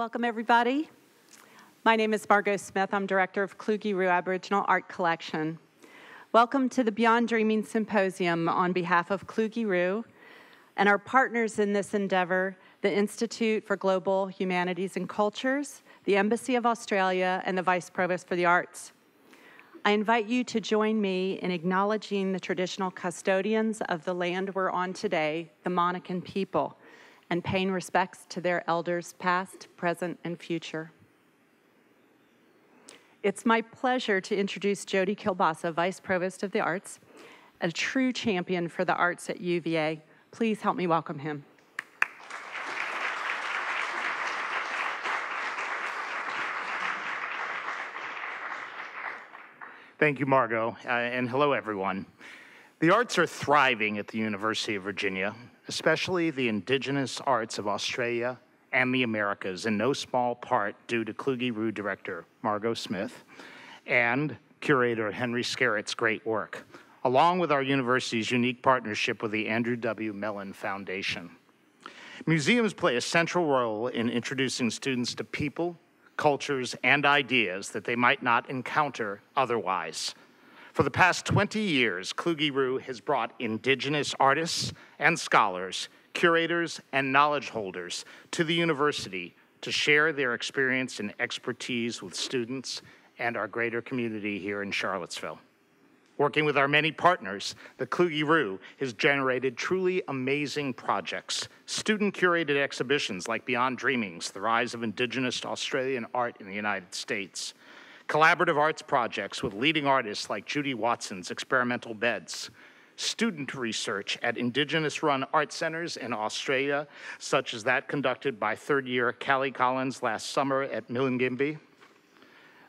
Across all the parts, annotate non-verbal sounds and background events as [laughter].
Welcome, everybody. My name is Margo Smith. I'm Director of Kluge-Ruhe Aboriginal Art Collection. Welcome to the Beyond Dreaming Symposium on behalf of Kluge-Ruhe and our partners in this endeavor, the Institute for Global Humanities and Cultures, the Embassy of Australia, and the Vice Provost for the Arts. I invite you to join me in acknowledging the traditional custodians of the land we're on today, the Monacan people, and paying respects to their elders past, present, and future. It's my pleasure to introduce Jody Kielbasa, Vice Provost of the Arts, a true champion for the arts at UVA. Please help me welcome him. Thank you, Margo, uh, and hello, everyone. The arts are thriving at the University of Virginia, especially the indigenous arts of Australia and the Americas, in no small part due to Kluge-Ruhe director Margo Smith and curator Henry Skerritt's great work, along with our university's unique partnership with the Andrew W. Mellon Foundation. Museums play a central role in introducing students to people, cultures, and ideas that they might not encounter otherwise. For the past 20 years, Kluge-Ruhe has brought indigenous artists and scholars, curators, and knowledge holders to the university to share their experience and expertise with students and our greater community here in Charlottesville. Working with our many partners, the Kluge-Ruhe has generated truly amazing projects, student-curated exhibitions like Beyond Dreamings, The Rise of Indigenous Australian Art in the United States, collaborative arts projects with leading artists like Judy Watson's Experimental Beds, student research at Indigenous-run art centers in Australia, such as that conducted by third-year Callie Collins last summer at Milingimbi,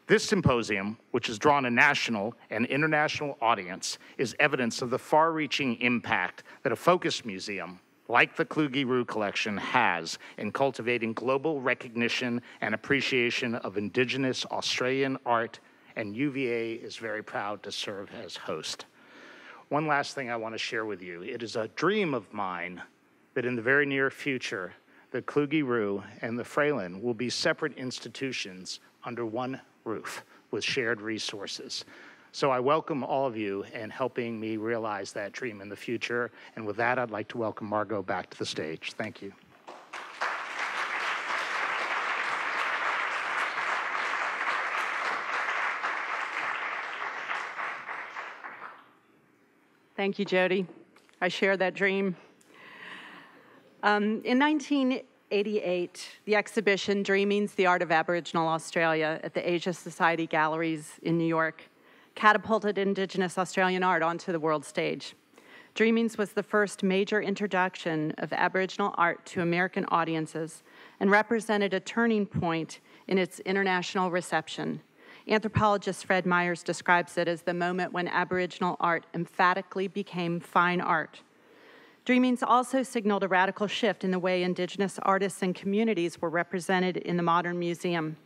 this symposium, which has drawn a national and international audience, is evidence of the far-reaching impact that a focused museum like the Kluge-Ruhe collection has in cultivating global recognition and appreciation of indigenous Australian art, and UVA is very proud to serve as host. One last thing I want to share with you. It is a dream of mine that in the very near future, the Kluge-Ruhe and the Fralin will be separate institutions under one roof with shared resources. So I welcome all of you in helping me realize that dream in the future. And with that, I'd like to welcome Margo back to the stage. Thank you. Thank you, Jody. I share that dream. Um, in 1988, the exhibition Dreamings, the Art of Aboriginal Australia at the Asia Society Galleries in New York catapulted Indigenous Australian art onto the world stage. Dreamings was the first major introduction of Aboriginal art to American audiences and represented a turning point in its international reception. Anthropologist Fred Myers describes it as the moment when Aboriginal art emphatically became fine art. Dreamings also signaled a radical shift in the way Indigenous artists and communities were represented in the modern museum.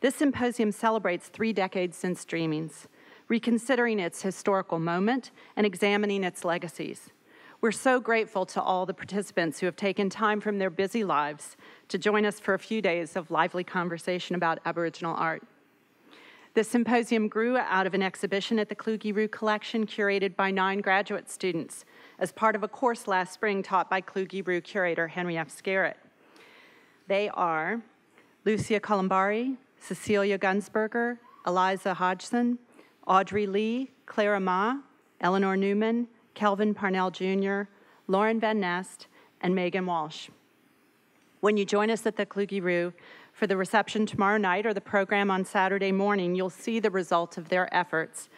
This symposium celebrates three decades since Dreamings, reconsidering its historical moment and examining its legacies. We're so grateful to all the participants who have taken time from their busy lives to join us for a few days of lively conversation about Aboriginal art. The symposium grew out of an exhibition at the Kluge-Ruhe Collection curated by nine graduate students as part of a course last spring taught by Kluge-Ruhe curator Henry F. Skerritt. They are Lucia Columbari, Cecilia Gunsberger, Eliza Hodgson, Audrey Lee, Clara Ma, Eleanor Newman, Kelvin Parnell Jr., Lauren Van Nest, and Megan Walsh. When you join us at the Kluge-Ruhe for the reception tomorrow night or the program on Saturday morning, you'll see the result of their efforts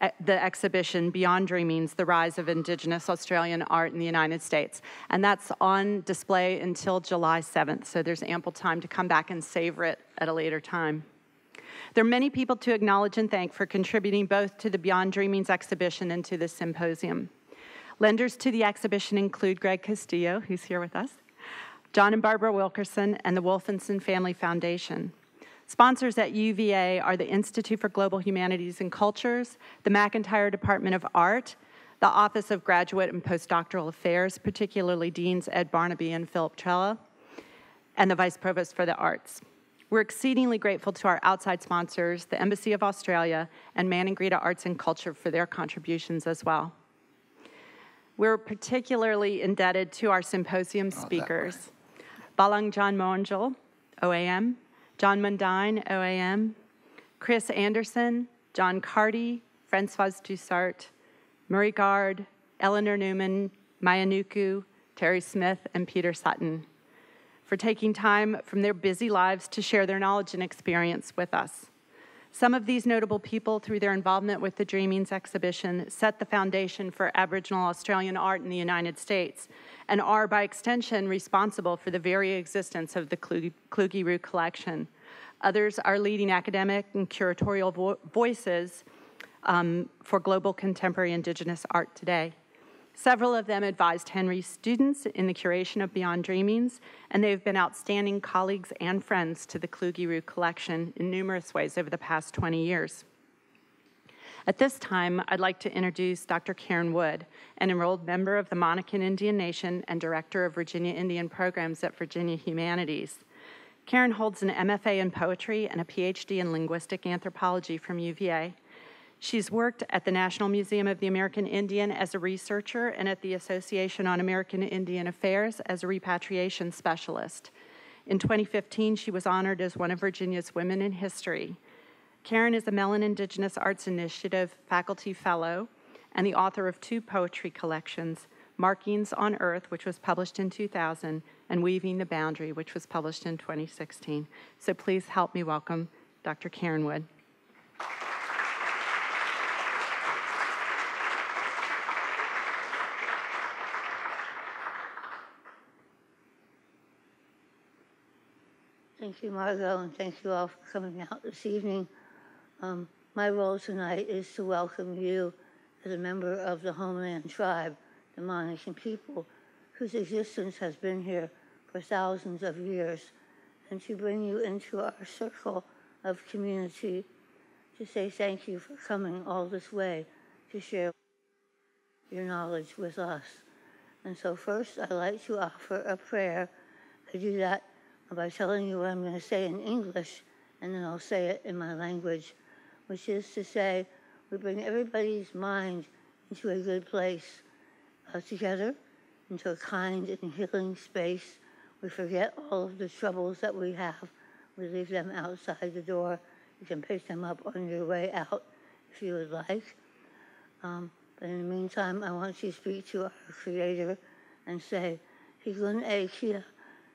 at the exhibition Beyond Dreamings, The Rise of Indigenous Australian Art in the United States. And that's on display until July 7th, so there's ample time to come back and savor it at a later time. There are many people to acknowledge and thank for contributing both to the Beyond Dreamings exhibition and to this symposium. Lenders to the exhibition include Greg Castillo, who's here with us, John and Barbara Wilkerson, and the Wolfenson Family Foundation. Sponsors at UVA are the Institute for Global Humanities and Cultures, the McIntire Department of Art, the Office of Graduate and Postdoctoral Affairs, particularly Deans Ed Barnaby and Philip Trella, and the Vice Provost for the Arts. We're exceedingly grateful to our outside sponsors, the Embassy of Australia and Maningrida Arts and Culture for their contributions as well. We're particularly indebted to our symposium speakers, Balang John Mawurndjul, OAM, Djon Mundine, OAM, Chris Anderson, John Carty, Francois Dussart, Murray Garde, Eleanor Newman, Maia Nuku, Terry Smith, and Peter Sutton for taking time from their busy lives to share their knowledge and experience with us. Some of these notable people, through their involvement with the Dreamings exhibition, set the foundation for Aboriginal Australian art in the United States and are, by extension, responsible for the very existence of the Kluge-Ruhe collection. Others are leading academic and curatorial vo voices um, for global contemporary Indigenous art today. Several of them advised Henry's students in the curation of Beyond Dreamings, and they've been outstanding colleagues and friends to the Kluge-Ruhe collection in numerous ways over the past 20 years. At this time, I'd like to introduce Dr. Karenne Wood, an enrolled member of the Monacan Indian Nation and Director of Virginia Indian Programs at Virginia Humanities. Karenne holds an MFA in poetry and a PhD in linguistic anthropology from UVA, She's worked at the National Museum of the American Indian as a researcher and at the Association on American Indian Affairs as a repatriation specialist. In 2015, she was honored as one of Virginia's Women in History. Karenne is a Mellon Indigenous Arts Initiative faculty fellow and the author of two poetry collections, Markings on Earth, which was published in 2000, and Weaving the Boundary, which was published in 2016. So please help me welcome Dr. Karenne Wood. Thank you, Margo, and thank you all for coming out this evening. Um, my role tonight is to welcome you as a member of the homeland tribe, the Monacan people, whose existence has been here for thousands of years, and to bring you into our circle of community to say thank you for coming all this way to share your knowledge with us. And so first, I'd like to offer a prayer. I do that by telling you what I'm going to say in English, and then I'll say it in my language, which is to say, we bring everybody's mind into a good place uh, together, into a kind and healing space. We forget all of the troubles that we have. We leave them outside the door. You can pick them up on your way out if you would like. Um, but in the meantime, I want to speak to our Creator and say, Higun e kia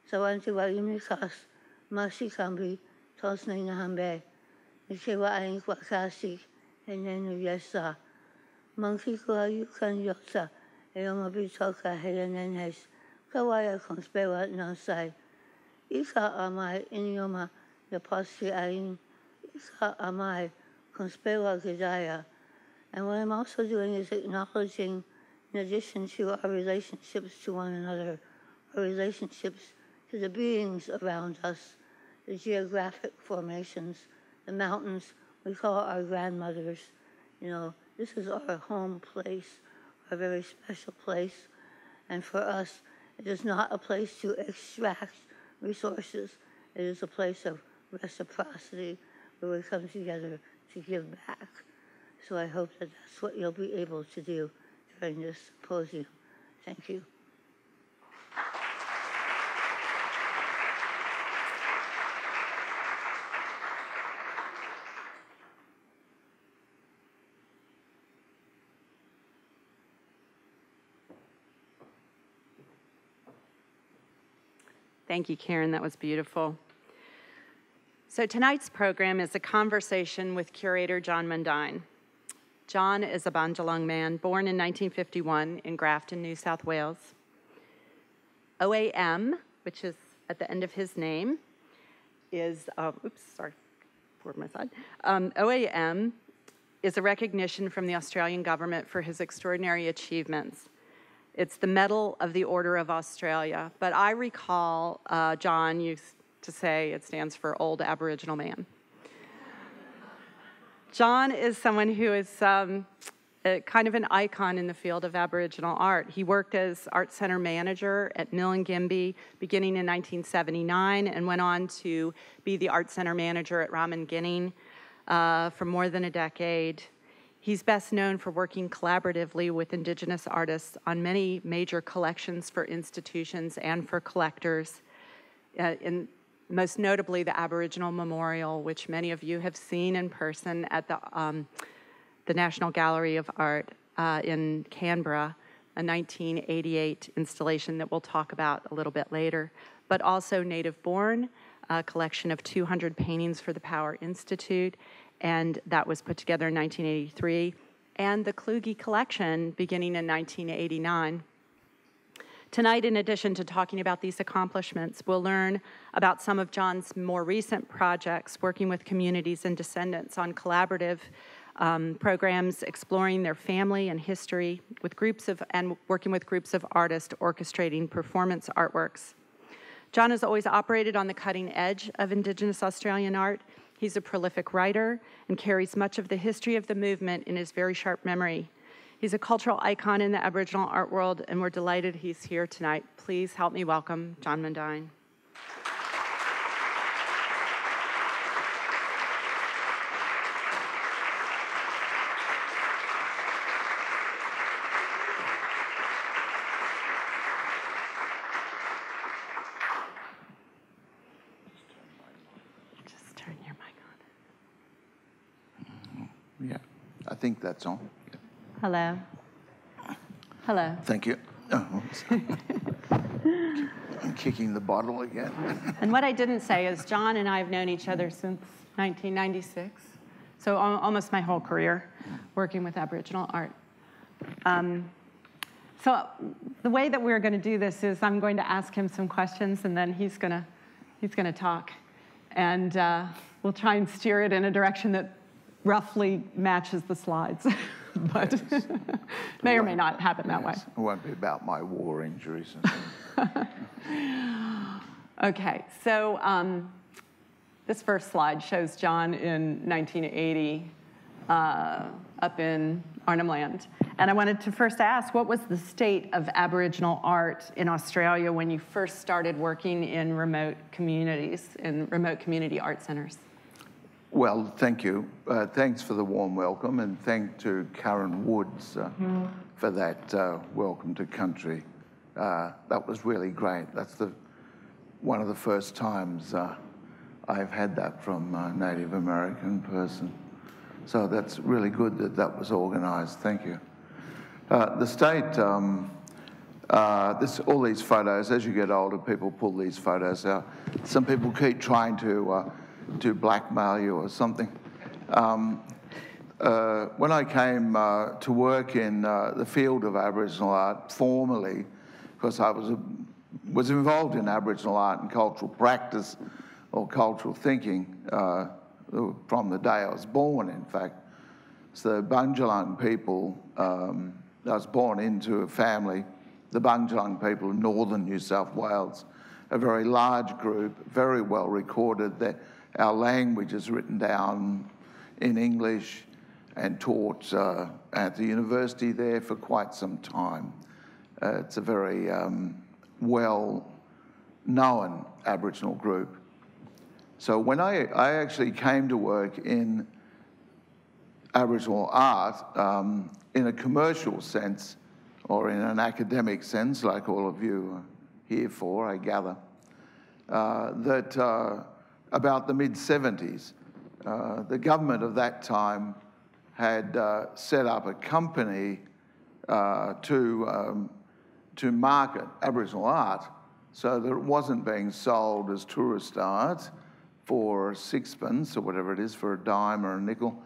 sawanti wa imikas masi kambi tos na inahambe. Nike wa aing kwa kasi e nenu yesa. Monkey ko ayu kan yoksa e oma bitoka hele nenes. Kawaya kong spewa no sai. Ika amai inyoma ya posti aing. Ika amai kong spewa gidaya. And what I'm also doing is acknowledging, in addition to our relationships to one another, our relationships to the beings around us, the geographic formations, the mountains we call our grandmothers. You know, this is our home place, a very special place. And for us, it is not a place to extract resources. It is a place of reciprocity where we come together to give back. So I hope that that's what you'll be able to do during this symposium. Thank you. Thank you, Karenne. That was beautiful. So tonight's program is a conversation with curator Djon Mundine. Djon is a Bundjalung man born in 1951 in Grafton, New South Wales. OAM, which is at the end of his name, is, uh, oops, sorry, forward my side. Um, OAM is a recognition from the Australian government for his extraordinary achievements. It's the Medal of the Order of Australia. But I recall uh, Djon used to say it stands for Old Aboriginal Man. Djon is someone who is um, a, kind of an icon in the field of Aboriginal art. He worked as art center manager at Milingimbi beginning in 1979 and went on to be the art center manager at Ramingining uh, for more than a decade. He's best known for working collaboratively with Indigenous artists on many major collections for institutions and for collectors. Uh, in, most notably, the Aboriginal Memorial, which many of you have seen in person at the um, the National Gallery of Art uh, in Canberra, a 1988 installation that we'll talk about a little bit later, but also Native Born, a collection of 200 paintings for the Power Institute, and that was put together in 1983, and the Kluge Collection beginning in 1989. Tonight, in addition to talking about these accomplishments, we'll learn about some of Djon's more recent projects working with communities and descendants on collaborative um, programs exploring their family and history with groups of and working with groups of artists orchestrating performance artworks. Djon has always operated on the cutting edge of Indigenous Australian art. He's a prolific writer and carries much of the history of the movement in his very sharp memory. He's a cultural icon in the Aboriginal art world, and we're delighted he's here tonight. Please help me welcome Djon Mundine. think that's on. Hello. Hello. Thank you. Oh, I'm kicking the bottle again. and what I didn't say is Djon and I have known each other since 1996, so almost my whole career working with Aboriginal art. Um, so the way that we're going to do this is I'm going to ask him some questions, and then he's going to he's going to talk, and uh, we'll try and steer it in a direction that roughly matches the slides, [laughs] but [laughs] may or may not happen that way. It won't be about my war injuries. [laughs] okay, so um, this first slide shows Djon in 1980 uh, up in Arnhem Land. And I wanted to first ask, what was the state of Aboriginal art in Australia when you first started working in remote communities, in remote community art centers? Well, thank you. Uh, thanks for the warm welcome, and thank to Karenne Woods uh, mm. for that uh, welcome to country. Uh, that was really great. That's the one of the first times uh, I've had that from a Native American person. So that's really good that that was organised. Thank you. Uh, the state. Um, this, all these photos, as you get older, people pull these photos out. Some people keep trying to to blackmail you or something. Um, uh, when I came uh, to work in uh, the field of Aboriginal art formally, because I was, a, was involved in Aboriginal art and cultural practice or cultural thinking uh, from the day I was born, in fact. So the Bundjalung people, um, I was born into a family, the Bundjalung people of northern New South Wales, a very large group, very well recorded. They're, our language is written down in English and taught uh, at the university there for quite some time. Uh, it's a very um, well known Aboriginal group. So when I, I actually came to work in Aboriginal art um, in a commercial sense or in an academic sense, like all of you are here for, I gather, uh, that uh, about the mid 70s. Uh, the government of that time had uh, set up a company uh, to, um, to market Aboriginal art so that it wasn't being sold as tourist art for sixpence or whatever it is, for a dime or a nickel.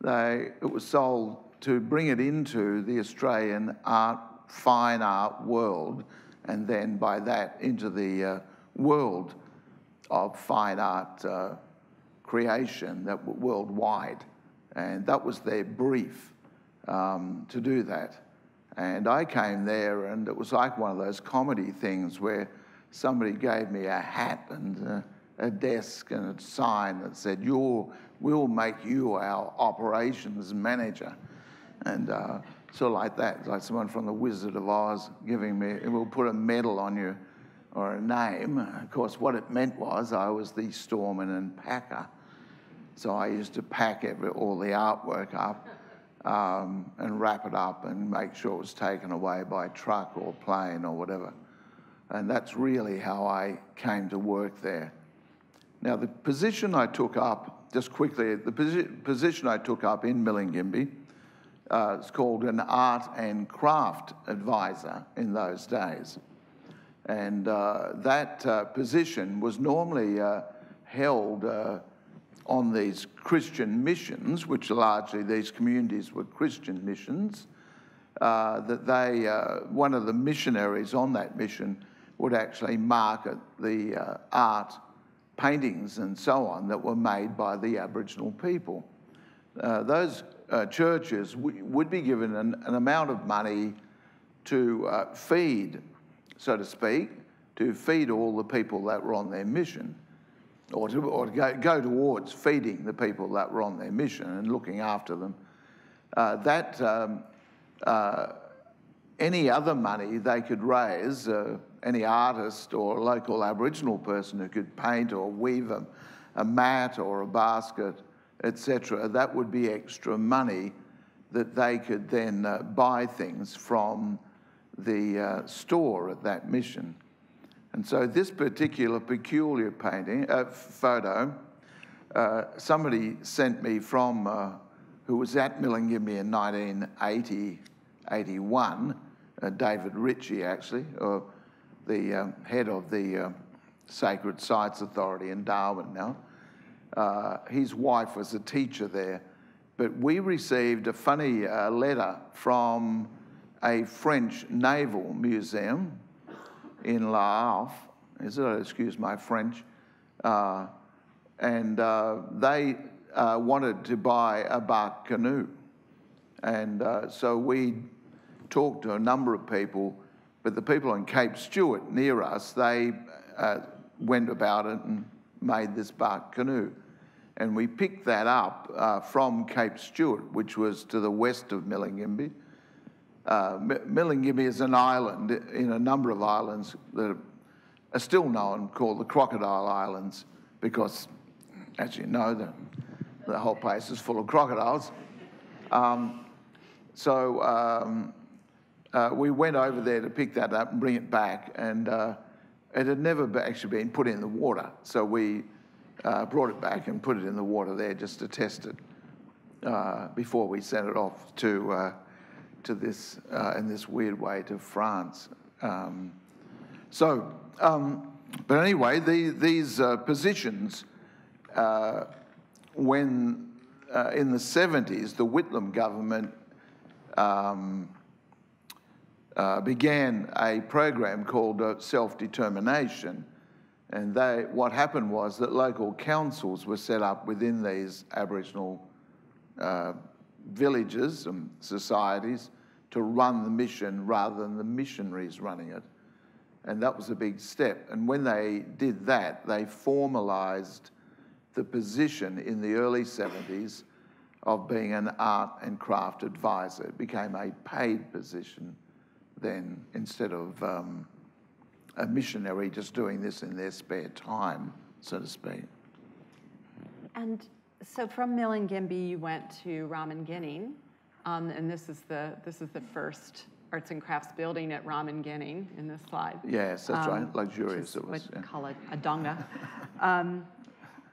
They, it was sold to bring it into the Australian art, fine art world, and then by that into the uh, world of fine art uh, creation that were worldwide. And that was their brief um, to do that. And I came there, and it was like one of those comedy things where somebody gave me a hat and a, a desk and a sign that said, You're, We'll make you our operations manager. and uh, sort of like that, like someone from the Wizard of Oz giving me, we'll put a medal on you or a name. Of course, what it meant was I was the storeman and packer. So I used to pack every, all the artwork up um, and wrap it up and make sure it was taken away by truck or plane or whatever. And that's really how I came to work there. Now, the position I took up, just quickly, the posi- position I took up in Milingimbi uh, is called an art and craft advisor in those days. And uh, that uh, position was normally uh, held uh, on these Christian missions, which largely these communities were Christian missions. Uh, that they, one of the missionaries on that mission would actually market the art paintings and so on that were made by the Aboriginal people. Uh, those uh, churches would be given an, an, amount of money to uh, feed, so to speak, to feed all the people that were on their mission, or to, or to go, go, towards feeding the people that were on their mission and looking after them. Uh, that um, uh, any other money they could raise, uh, any artist or local Aboriginal person who could paint or weave a, a mat or a basket, etc., that would be extra money that they could then uh, buy things from the uh, store at that mission. And so this particular peculiar painting, uh, photo, uh, somebody sent me from, uh, who was at Milingimbi in 1980, 81, uh, David Ritchie actually, or the um, head of the uh, Sacred Sites Authority in Darwin now. Uh, his wife was a teacher there, but we received a funny letter from a French naval museum in La Havre. Excuse my French. Uh, and uh, they wanted to buy a bark canoe. And so we talked to a number of people, but the people in Cape Stewart near us, they uh, went about it and made this bark canoe. And we picked that up uh, from Cape Stewart, which was to the west of Milingimbi. Uh, is an island in a number of islands that are still known called the Crocodile Islands because, as you know, the, the whole place is full of crocodiles. Um, so um, uh, we went over there to pick that up and bring it back, and uh, it had never actually been put in the water. So we uh, brought it back and put it in the water there just to test it uh, before we sent it off to uh, to this uh, in this weird way to France. Um, so, um, but anyway, the, these positions, when in the 70s, the Whitlam government. Um, uh, began a program called uh, Self Determination. And they, what happened was that local councils were set up within these Aboriginal uh, villages and societies to run the mission rather than the missionaries running it. And that was a big step. And when they did that, they formalised the position in the early 70s of being an art and craft advisor. It became a paid position then instead of um, a missionary just doing this in their spare time, so to speak. And so from Milingimbi, you went to Ramingining, um, and this is the this is the first arts and crafts building at Ramingining in this slide. Yes, that's um, right, luxurious it was. What yeah. call it a donga. [laughs] um,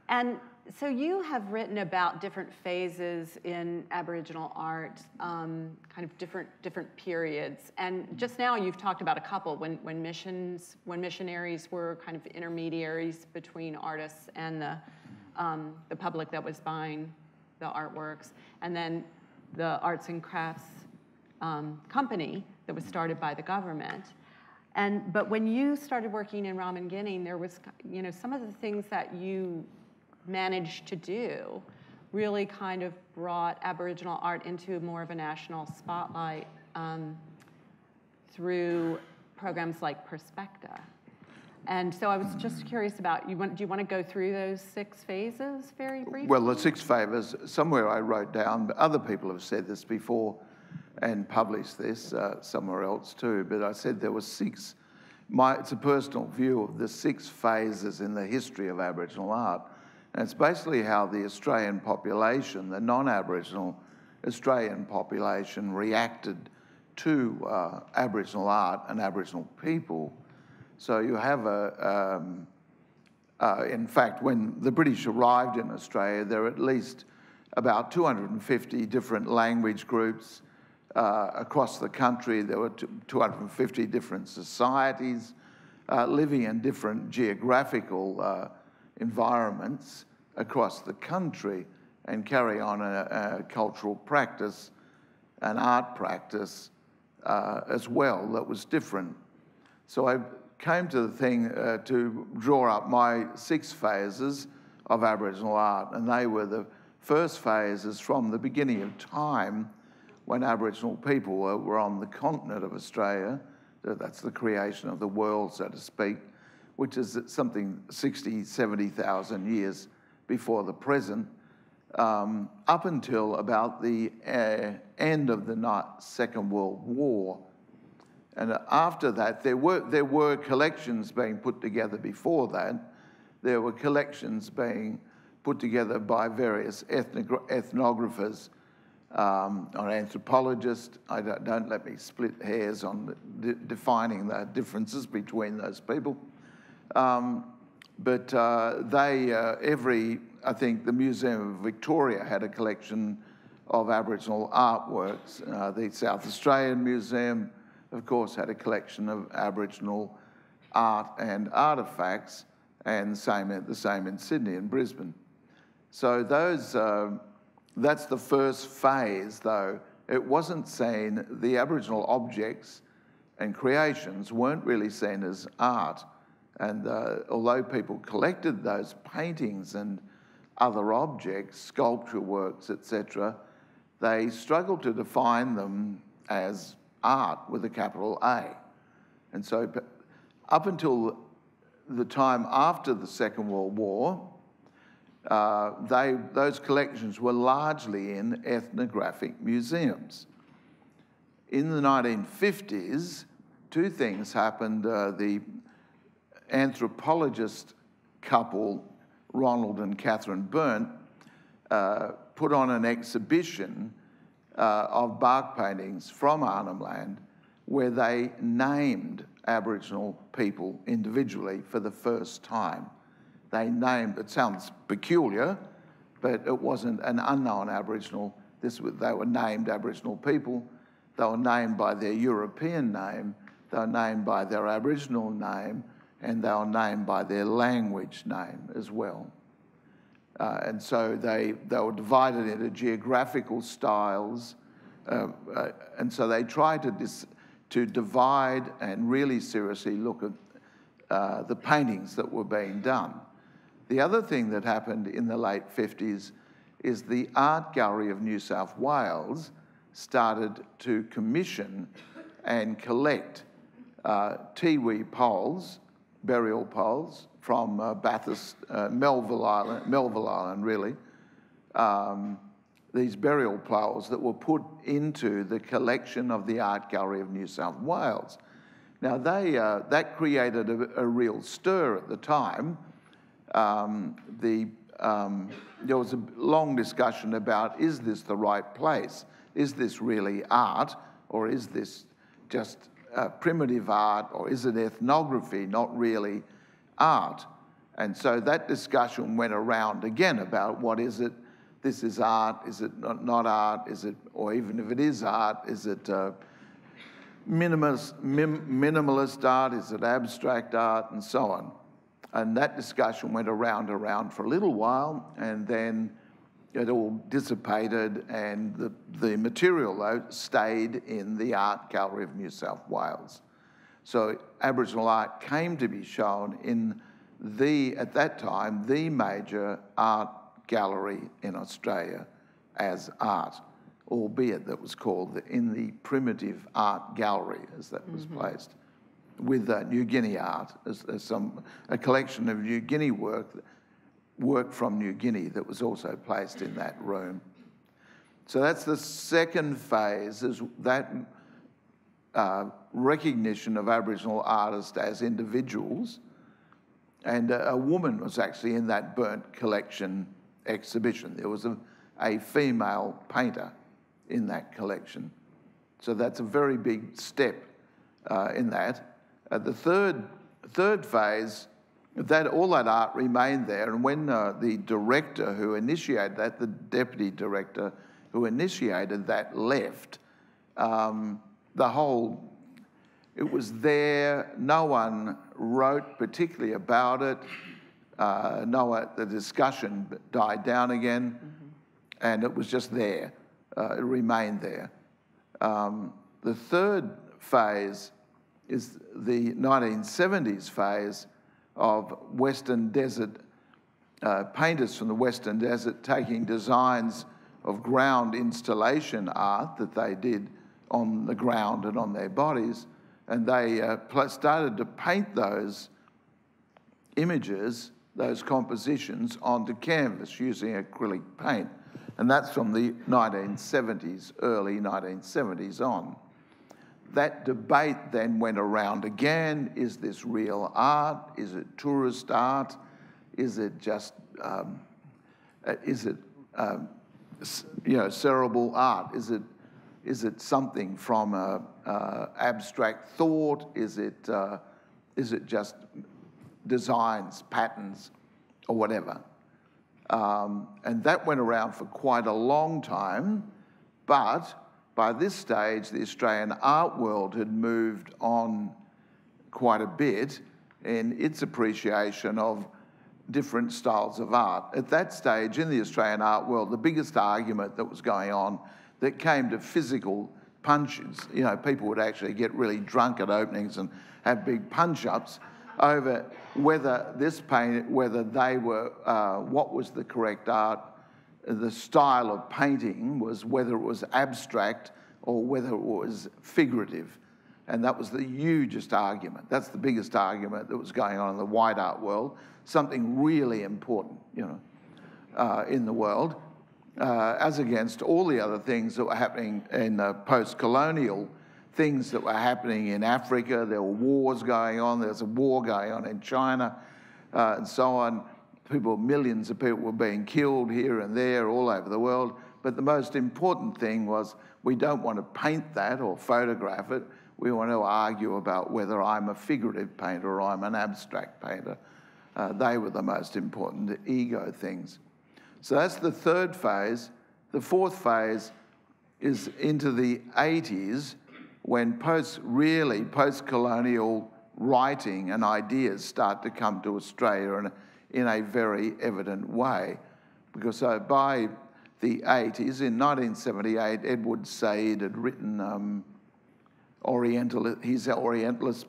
and so you have written about different phases in Aboriginal art, um, kind of different different periods. And just now you've talked about a couple when when missions when missionaries were kind of intermediaries between artists and the um, the public that was buying the artworks, and then the arts and crafts um, company that was started by the government. And but when you started working in Ramingining, there was you know some of the things that you managed to do really kind of brought Aboriginal art into more of a national spotlight um, through programs like Perspecta. And so I was just curious about you. Want, do you want to go through those six phases very briefly? Well, the six phases. Somewhere I wrote down, but other people have said this before. and published this uh, somewhere else too, but I said there were six, my, it's a personal view of the six phases in the history of Aboriginal art. And it's basically how the Australian population, the non-Aboriginal Australian population reacted to uh, Aboriginal art and Aboriginal people. So you have a, um, uh, in fact, when the British arrived in Australia, there were at least about 250 different language groups uh, across the country. There were 250 different societies uh, living in different geographical uh, environments across the country and carry on a, a cultural practice, an art practice uh, as well that was different. So I came to the thing uh, to draw up my six phases of Aboriginal art, and they were the first phases from the beginning of time when Aboriginal people were, were on the continent of Australia. That's the creation of the world, so to speak, which is something 60, 70,000 years before the present, um, up until about the uh, end of the Second World War. And after that, there were, there were collections being put together before that. There were collections being put together by various ethnographers um, or anthropologists. I don't, don't, let me split hairs on de defining the differences between those people. Um, but uh, they, uh, every, I think the Museum of Victoria had a collection of Aboriginal artworks. Uh, the South Australian Museum, of course, had a collection of Aboriginal art and artefacts, and same, the same in Sydney and Brisbane. So those, uh, that's the first phase, though. It wasn't seen, the Aboriginal objects and creations weren't really seen as art. And uh, although people collected those paintings and other objects, sculpture works, etc., they struggled to define them as art with a capital A. And so, up until the time after the Second World War, uh, they, those collections were largely in ethnographic museums. In the 1950s, two things happened. Uh, the anthropologist couple, Ronald and Catherine Berndt, uh, put on an exhibition uh, of bark paintings from Arnhem Land where they named Aboriginal people individually for the first time. They named, it sounds peculiar, but it wasn't an unknown Aboriginal. This, they were named Aboriginal people. They were named by their European name. They were named by their Aboriginal name and they were named by their language name as well. Uh, and so they, they were divided into geographical styles. Uh, uh, and so they tried to, dis- to divide and really seriously look at uh, the paintings that were being done. The other thing that happened in the late 50s is the Art Gallery of New South Wales started to commission and collect uh, Tiwi poles burial poles from uh, Bathurst, uh, Melville Island, Melville Island really. Um, these burial poles that were put into the collection of the Art Gallery of New South Wales. Now, they, uh, that created a, a, real stir at the time. Um, the, um, there was a long discussion about is this the right place? Is this really art, or is this just uh, primitive art or is it ethnography, not really art? And so that discussion went around again about what is it, this is art, is it not, art, is it, or even if it is art, is it uh, minimalist, mim, minimalist art, is it abstract art, and so on. And that discussion went around around for a little while, and then it all dissipated, and the, the material, though, stayed in the Art Gallery of New South Wales. So Aboriginal art came to be shown in the, at that time, the major art gallery in Australia as art, albeit that was called the, in the primitive art gallery, as that was mm -hmm. placed, with uh, New Guinea art, as, as some, a collection of New Guinea work work from New Guinea that was also placed in that room. So that's the second phase, is that uh, recognition of Aboriginal artists as individuals. And a, a, woman was actually in that Berndt collection exhibition. There was a, a female painter in that collection. So that's a very big step uh, in that. Uh, the third, third phase, that all that art remained there. And when uh, the director who initiated that, the deputy director who initiated that, left, um, the whole, it was there. No one wrote particularly about it. Uh, no, the discussion died down again, mm-hmm. and it was just there. Uh, it remained there. Um, the third phase is the 1970s phase of Western Desert uh, painters from the Western Desert taking designs of ground installation art that they did on the ground and on their bodies, and they uh, started to paint those images, those compositions, onto canvas using acrylic paint. And that's from the 1970s, early 1970s on that debate then went around again. Is this real art? Is it tourist art? Is it just, um, uh, is it, um, you know, cerebral art? Is it, is it something from a, uh, abstract thought? Is it, uh, is it just designs, patterns, or whatever? Um, and that went around for quite a long time, but by this stage, the Australian art world had moved on quite a bit in its appreciation of different styles of art. At that stage in the Australian art world, the biggest argument that was going on that came to physical punches, you know, people would actually get really drunk at openings and have big punch ups over whether this paint, whether they were, uh, what was the correct art the style of painting was whether it was abstract or whether it was figurative. And that was the hugest argument. That's the biggest argument that was going on in the white art world, something really important, you know, uh, in the world, uh, as against all the other things that were happening in the post-colonial things that were happening in Africa. There were wars going on. There was a war going on in China uh, and so on people, millions of people were being killed here and there all over the world. But the most important thing was we don't want to paint that or photograph it. We want to argue about whether I'm a figurative painter or I'm an abstract painter. Uh, they were the most important ego things. So that's the third phase. The fourth phase is into the 80s when post really post-colonial writing and ideas start to come to Australia and in a very evident way. Because uh, by the 80s, in 1978, Edward Said had written um, Oriental, his Orientalist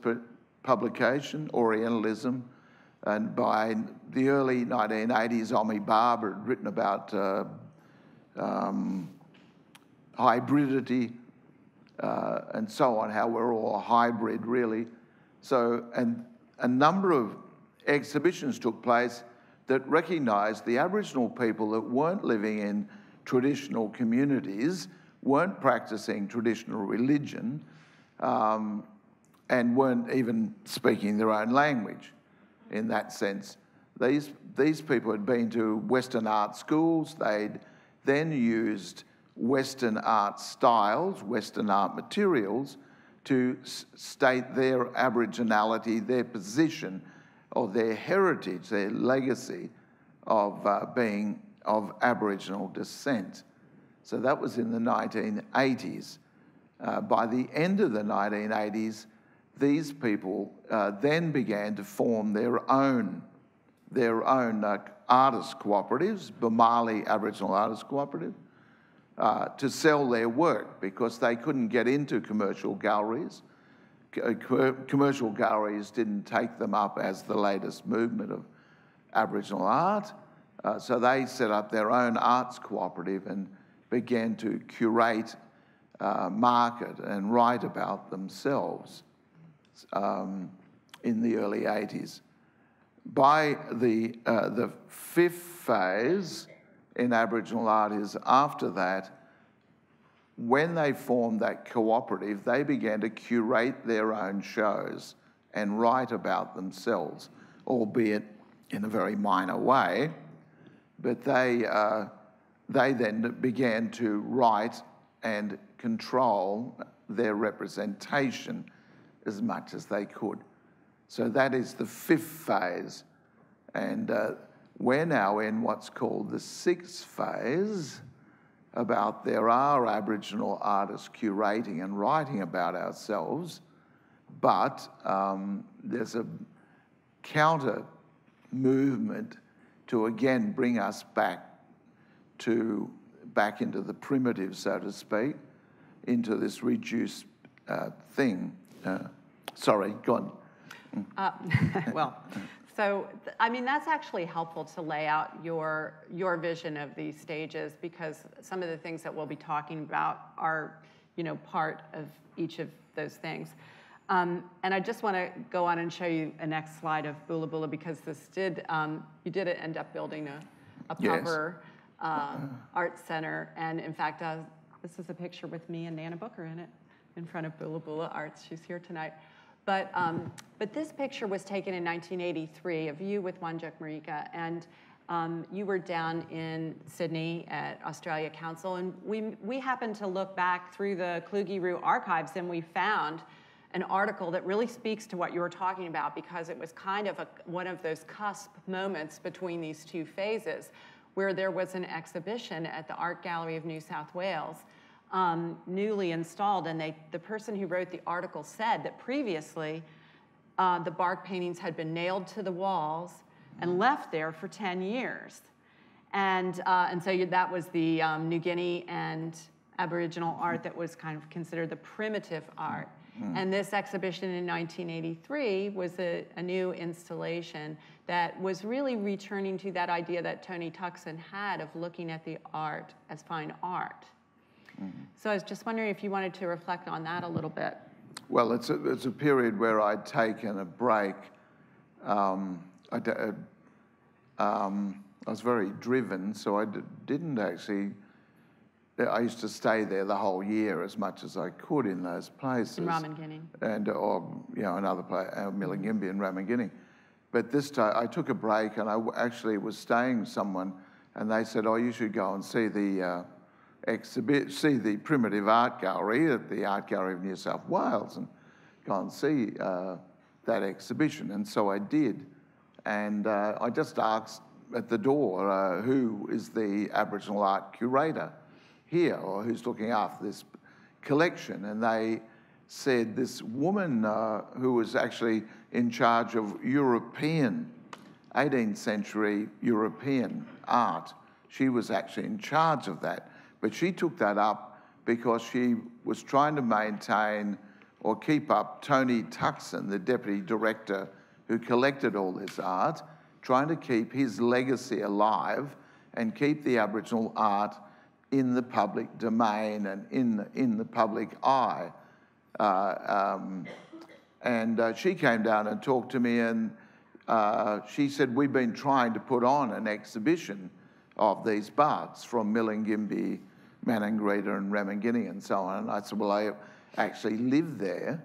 publication, Orientalism, and by the early 1980s, Homi Bhabha had written about uh, um, hybridity uh, and so on, how we're all hybrid, really. So, and a number of exhibitions took place that recognised the Aboriginal people that weren't living in traditional communities, weren't practicing traditional religion, um, and weren't even speaking their own language in that sense. These, these people had been to Western art schools, they'd then used Western art styles, Western art materials to state their Aboriginality, their position or their heritage, their legacy of uh, being of Aboriginal descent. So that was in the 1980s. Uh, by the end of the 1980s, these people uh, then began to form their own, their own uh, artist cooperatives, Boomalli Aboriginal Artist Cooperative, uh, to sell their work because they couldn't get into commercial galleries uh, commercial galleries didn't take them up as the latest movement of Aboriginal art. Uh, so they set up their own arts cooperative and began to curate, uh, market, and write about themselves um, in the early 80s. By the, uh, the fifth phase in Aboriginal art is after that, when they formed that cooperative, they began to curate their own shows and write about themselves, albeit in a very minor way. But they, uh, they then began to write and control their representation as much as they could. So that is the fifth phase. And uh, we're now in what's called the sixth phase about there are Aboriginal artists curating and writing about ourselves, but um, there's a counter movement to again bring us back to back into the primitive, so to speak, into this reduced uh, thing. Uh, sorry, go on. Uh, [laughs] well, so I mean that's actually helpful to lay out your your vision of these stages because some of the things that we'll be talking about are you know part of each of those things. Um, and I just want to go on and show you a next slide of Bula Bula because this did um, you did end up building a, a proper yes. uh, art center and in fact uh, this is a picture with me and Nana Booker in it in front of Bula Bula Arts. She's here tonight. But, um, but this picture was taken in 1983 of you with Wandjuk Marika, and um, you were down in Sydney at Australia Council, and we, we happened to look back through the Kluge-Ruhe archives, and we found an article that really speaks to what you were talking about because it was kind of a, one of those cusp moments between these two phases where there was an exhibition at the Art Gallery of New South Wales um, newly installed, and they, the person who wrote the article said that previously uh, the bark paintings had been nailed to the walls and left there for 10 years. And, uh, and so you, that was the um, New Guinea and Aboriginal art that was kind of considered the primitive art. Mm. And this exhibition in 1983 was a, a, new installation that was really returning to that idea that Tony Tuckson had of looking at the art as fine art. Mm-hmm. So I was just wondering if you wanted to reflect on that a little bit. Well, it's a, it's a period where I'd taken a break. Um, I, uh, um, I was very driven, so I d- didn't actually. I used to stay there the whole year as much as I could in those places. In Ramingining. And, or, you know, another place, uh, Milingimbi and Ramingining. But this time I took a break and I actually was staying with someone and they said, oh, you should go and see the, uh, exhibit, see the primitive art gallery at the Art Gallery of New South Wales and go and see uh, that exhibition. And so I did. And uh, I just asked at the door uh, who is the Aboriginal art curator here or who's looking after this collection. And they said this woman uh, who was actually in charge of European, 18th century European art, she was actually in charge of that. But she took that up because she was trying to maintain or keep up Tony Tuckson, the deputy director who collected all this art, trying to keep his legacy alive and keep the Aboriginal art in the public domain and in the, in the public eye. Uh, um, and uh, she came down and talked to me, and uh, she said, We've been trying to put on an exhibition of these barks from Milingimbi, Maningrida, and Ramingining, and so on. And I said, Well, I actually live there.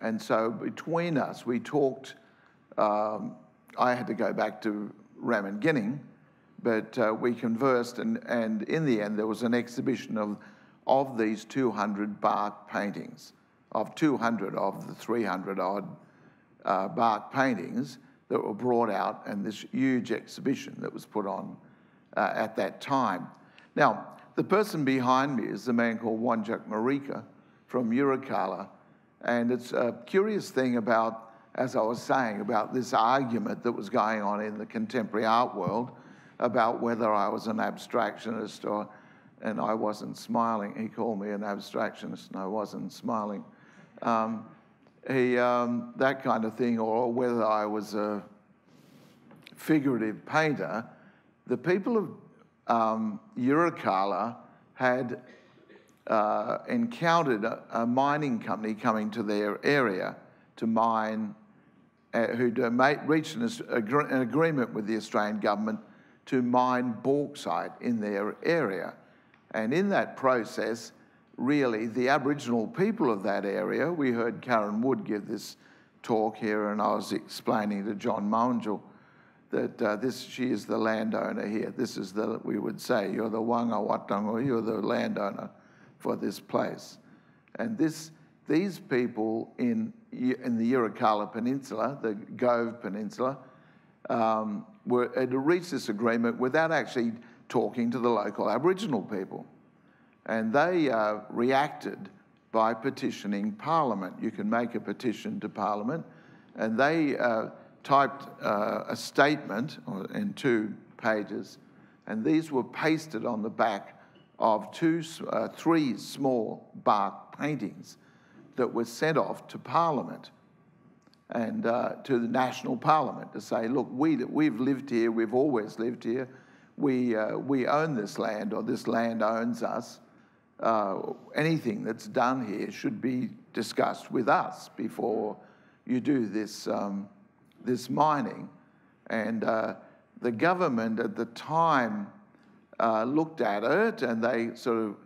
And so between us, we talked. Um, I had to go back to Ramingining, but uh, we conversed, and, and in the end, there was an exhibition of, of these 200 bark paintings, of 200 of the 300 odd uh, bark paintings that were brought out, and this huge exhibition that was put on uh, at that time. Now, the person behind me is a man called Wandjuk Marika from Yirrkala. And it's a curious thing about, as I was saying, about this argument that was going on in the contemporary art world about whether I was an abstractionist or, and I wasn't smiling. He called me an abstractionist and I wasn't smiling. Um, he, um, that kind of thing, or whether I was a figurative painter the people of um, had uh, encountered a, a, mining company coming to their area to mine, uh, who'd uh, made, reached an, an agreement with the Australian government to mine bauxite in their area. And in that process, really the Aboriginal people of that area. We heard Karenne Wood give this talk here, and I was explaining to John Mawurndjul that uh, this she is the landowner here. This is the we would say you're the wanga watangu, you're the landowner for this place, and this these people in in the Yirrkala Peninsula, the Gove Peninsula, um, were had reached this agreement without actually talking to the local Aboriginal people, and they uh, reacted by petitioning Parliament. You can make a petition to Parliament, and they. Uh, typed uh, a statement in two pages, and these were pasted on the back of two, uh, three small bark paintings that were sent off to Parliament and uh, to the national parliament to say, look, we, we've lived here, we've always lived here, we, uh, we own this land, or this land owns us. Uh, anything that's done here should be discussed with us before you do this um, this mining. And uh, the government at the time uh, looked at it and they sort of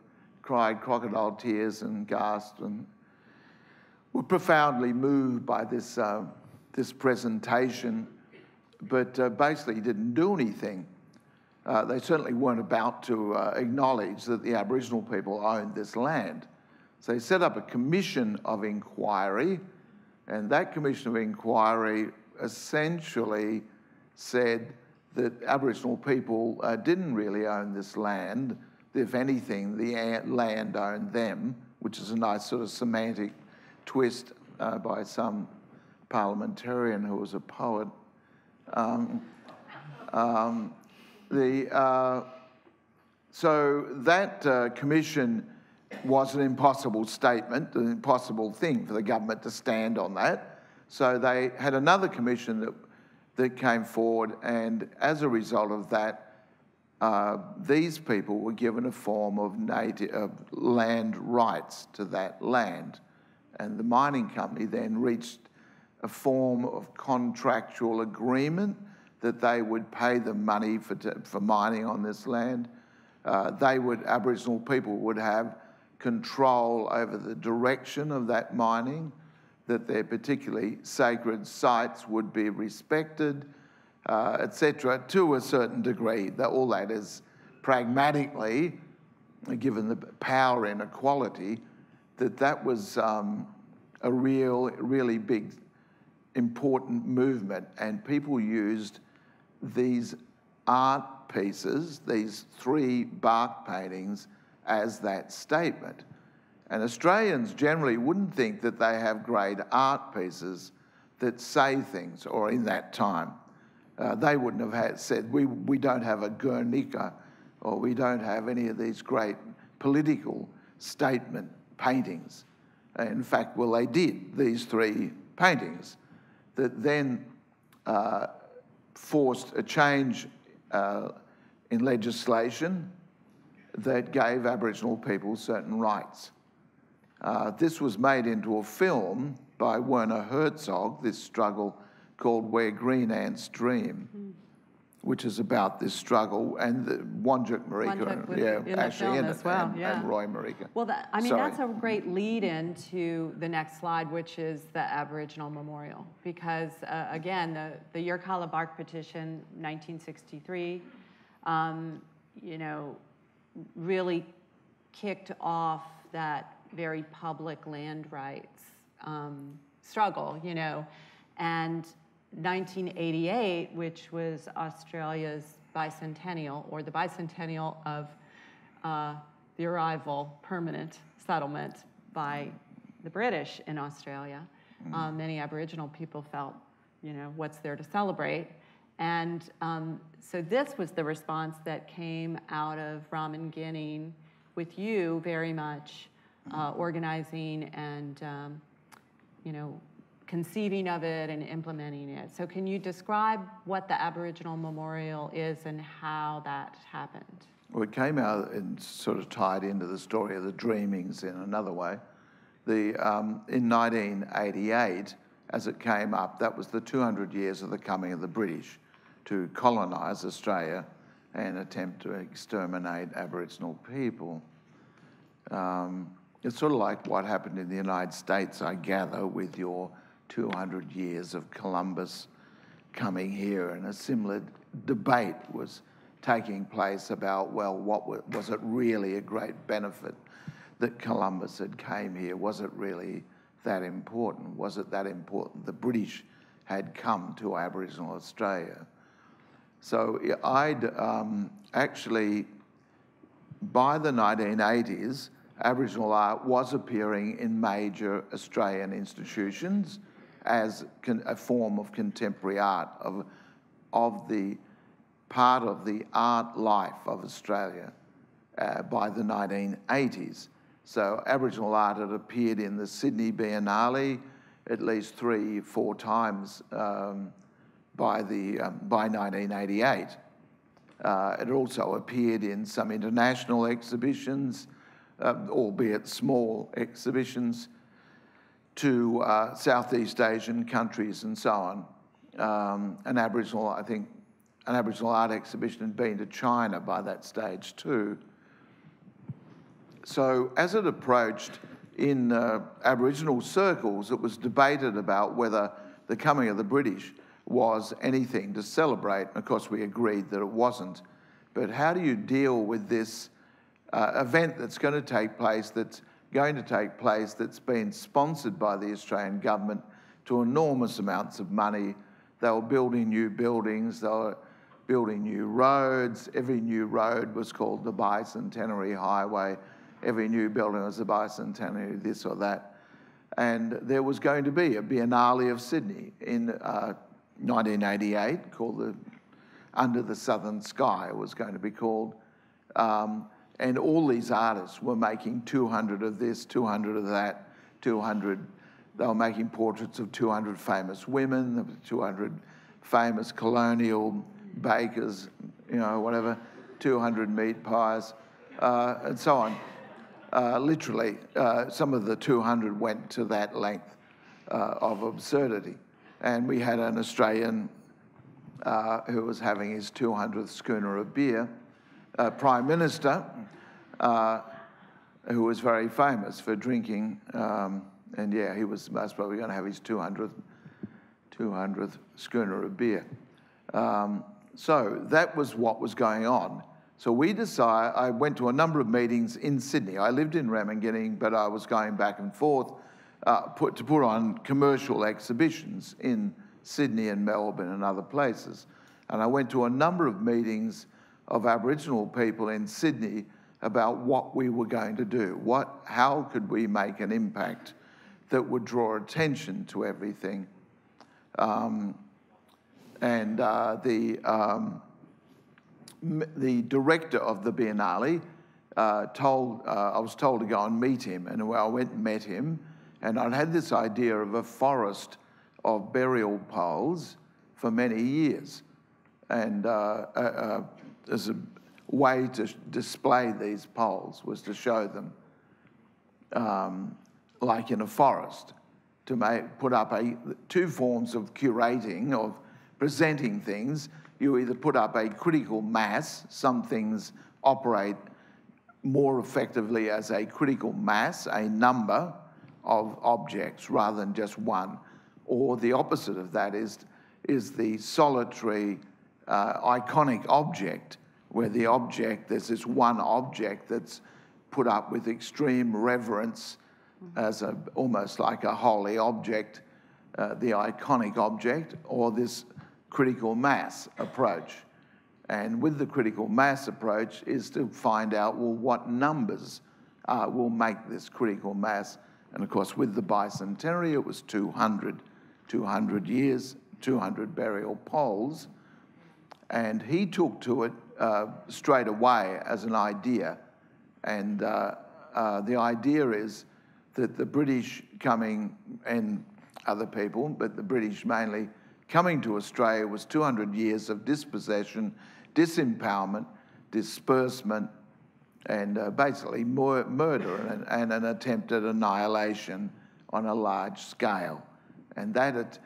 cried crocodile tears and gasped and were profoundly moved by this, uh, this presentation, but uh, basically didn't do anything. Uh, they certainly weren't about to uh, acknowledge that the Aboriginal people owned this land. So they set up a commission of inquiry, and that commission of inquiry essentially said that Aboriginal people uh, didn't really own this land. If anything, the land owned them, which is a nice sort of semantic twist uh, by some parliamentarian who was a poet. Um, um, the, uh, so that uh, commission was an impossible statement, an impossible thing for the government to stand on that. So they had another commission that, that came forward, and as a result of that, uh, these people were given a form of native of land rights to that land. And the mining company then reached a form of contractual agreement that they would pay them money for, for mining on this land. Uh, they would, Aboriginal people would have control over the direction of that mining that their particularly sacred sites would be respected, uh, etc., to a certain degree. That all that is pragmatically, given the power inequality, that that was um, a real, really big, important movement, and people used these art pieces, these three bark paintings, as that statement. And Australians generally wouldn't think that they have great art pieces that say things, or in that time. Uh, they wouldn't have had said, we, we don't have a Guernica, or we don't have any of these great political statement paintings. In fact, well, they did, these three paintings, that then uh, forced a change uh, in legislation that gave Aboriginal people certain rights. Uh, this was made into a film by Werner Herzog, this struggle called Where Green Ants Dream, mm. which is about this struggle, and the Wandjuk Marika, yeah, actually in as well, and, yeah. and Roy Marika. Well, that, I mean, Sorry. that's a great lead into the next slide, which is the Aboriginal Memorial, because uh, again, the, the Yirrkala Bark Petition, 1963, um, you know, really kicked off that very public land rights um, struggle, you know. And 1988, which was Australia's bicentennial, or the bicentennial of uh, the arrival, permanent settlement by the British in Australia, mm-hmm. um, many Aboriginal people felt, you know, what's there to celebrate? And um, so this was the response that came out of Ramingining with you very much uh, organizing and um, you know conceiving of it and implementing it. So can you describe what the Aboriginal Memorial is and how that happened? Well, it came out and sort of tied into the story of the Dreamings in another way. The, um, in 1988, as it came up, that was the 200 years of the coming of the British to colonise Australia and attempt to exterminate Aboriginal people. Um, it's sort of like what happened in the United States, I gather, with your 200 years of Columbus coming here, and a similar debate was taking place about, well, what was it really a great benefit that Columbus had came here? Was it really that important? Was it that important the British had come to Aboriginal Australia? So I'd um, actually, by the 1980s, Aboriginal art was appearing in major Australian institutions as a form of contemporary art, of, of the part of the art life of Australia uh, by the 1980s. So Aboriginal art had appeared in the Sydney Biennale at least three, four times um, by, the, um, by 1988. Uh, it also appeared in some international exhibitions, uh, albeit small exhibitions, to uh, Southeast Asian countries and so on. Um, an Aboriginal, I think, an Aboriginal art exhibition had been to China by that stage too. So as it approached in uh, Aboriginal circles, it was debated about whether the coming of the British was anything to celebrate. Of course, we agreed that it wasn't. But how do you deal with this uh, event that's going to take place, that's going to take place, that's been sponsored by the Australian government to enormous amounts of money? They were building new buildings, they were building new roads. Every new road was called the Bicentenary Highway every new building was a bicentenary, this or that. And there was going to be a Biennale of Sydney in uh, 1988 called the Under the Southern Sky, was going to be called. Um, and all these artists were making 200 of this, 200 of that, 200. They were making portraits of 200 famous women, 200 famous colonial bakers, you know, whatever, 200 meat pies, uh, and so on uh, literally, uh, some of the 200 went to that length uh, of absurdity. And we had an Australian uh, who was having his 200th schooner of beer, a Prime Minister, uh, who was very famous for drinking. Um, and yeah, he was most probably going to have his 200th, 200th schooner of beer. Um, so that was what was going on. So we decided, I went to a number of meetings in Sydney. I lived in Ramingining, but I was going back and forth uh, put, to put on commercial exhibitions in Sydney and Melbourne and other places. And I went to a number of meetings of Aboriginal people in Sydney about what we were going to do. What, how could we make an impact that would draw attention to everything? Um, and uh, the, um, the director of the Biennale uh, told, uh, I was told to go and meet him, and I went and met him, and I'd had this idea of a forest of burial poles for many years, and uh, uh, uh as a way to display these poles was to show them um, like in a forest, to make, put up a, two forms of curating, of presenting things, you either put up a critical mass, some things operate more effectively as a critical mass, a number of objects rather than just one, or the opposite of that is, is the solitary uh, iconic object, where the object, there's this one object that's put up with extreme reverence as a, almost like a holy object, uh, the iconic object, or this critical mass approach. And with the critical mass approach is to find out, well, what numbers uh, will make this critical mass. And of course, with the bicentenary, it was 200, 200 years, 200 burial poles. And he took to it uh, straight away as an idea. And uh, uh the idea is that the British coming, and other people, but the British mainly, coming to Australia was 200 years of dispossession, disempowerment, disbursement, and uh, basically mur murder and, and, an attempt at annihilation on a large scale. And that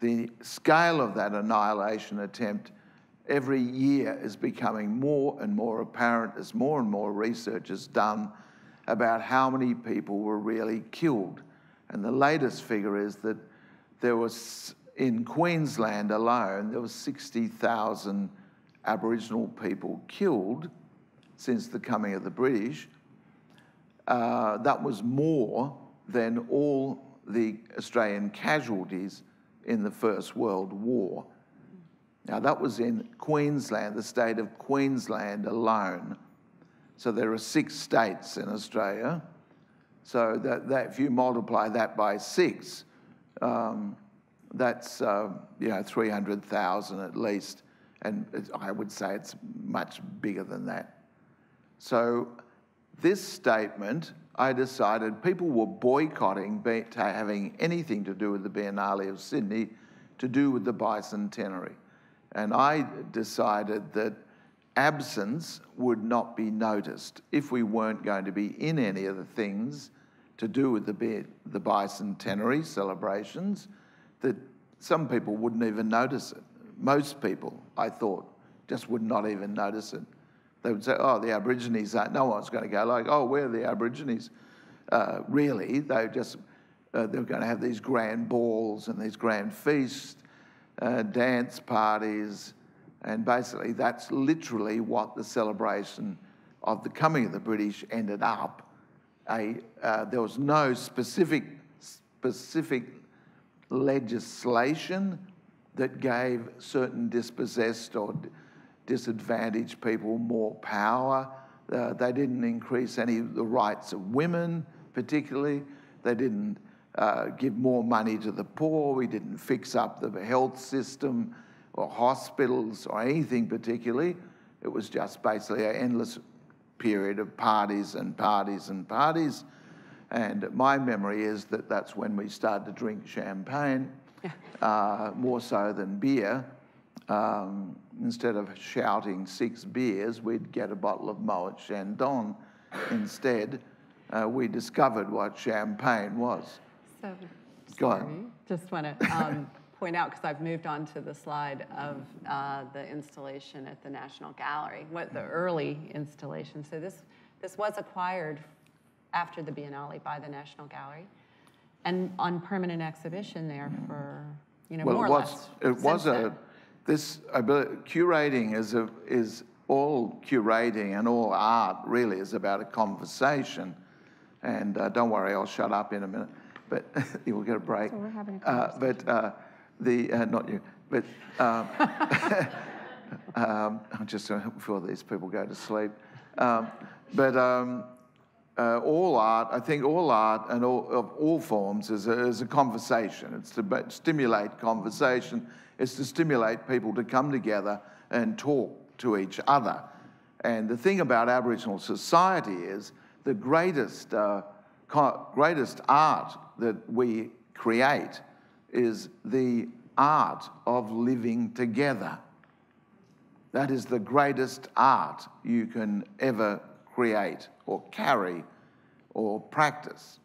the scale of that annihilation attempt every year is becoming more and more apparent as more and more research is done about how many people were really killed. And the latest figure is that there was, in Queensland alone, there was 60,000 Aboriginal people killed since the coming of the British. Uh, that was more than all the Australian casualties in the First World War. Now, that was in Queensland, the state of Queensland alone. So there are six states in Australia. So that, that if you multiply that by six, um, that's uh, you know 300,000 at least, and I would say it's much bigger than that. So this statement, I decided people were boycotting having anything to do with the Biennale of Sydney, to do with the bicentenary, and I decided that absence would not be noticed if we weren't going to be in any of the things to do with the, the bicentenary celebrations that some people wouldn't even notice it. Most people, I thought, just would not even notice it. They would say, oh, the Aborigines aren't, no one's going to go like, oh, we're the Aborigines. Uh, really, they just, uh, they're going to have these grand balls and these grand feasts, uh, dance parties, and basically, that's literally what the celebration of the coming of the British ended up. A, uh, there was no specific, specific legislation that gave certain dispossessed or disadvantaged people more power. Uh, they didn't increase any of the rights of women, particularly. They didn't uh, give more money to the poor. We didn't fix up the health system or hospitals or anything particularly. It was just basically an endless period of parties and parties and parties. And my memory is that that's when we started to drink champagne, uh, more so than beer. Um, instead of shouting six beers, we'd get a bottle of Moet Chandon instead. Uh, we discovered what champagne was. So, Go sorry. on. Just want to um, [laughs] point out, because I've moved on to the slide of uh, the installation at the National Gallery, what the early installation. So this, this was acquired after the Biennale by the National Gallery and on permanent exhibition there for, you know, Well, more it or was, less. it was a, then. this, I believe, curating is, a, is all curating and all art really is about a conversation. And uh, don't worry, I'll shut up in a minute, but [laughs] you will get a break. So we're having a Uh, But uh, the, uh, not you, but um, [laughs] um, just uh, before these people go to sleep. Um, but um, uh, all art, I think all art and all, of all forms is a, is a conversation. It's to stimulate conversation. It's to stimulate people to come together and talk to each other. And the thing about Aboriginal society is the greatest, uh, co- greatest art that we create is the art of living together. That is the greatest art you can ever create or carry or practice.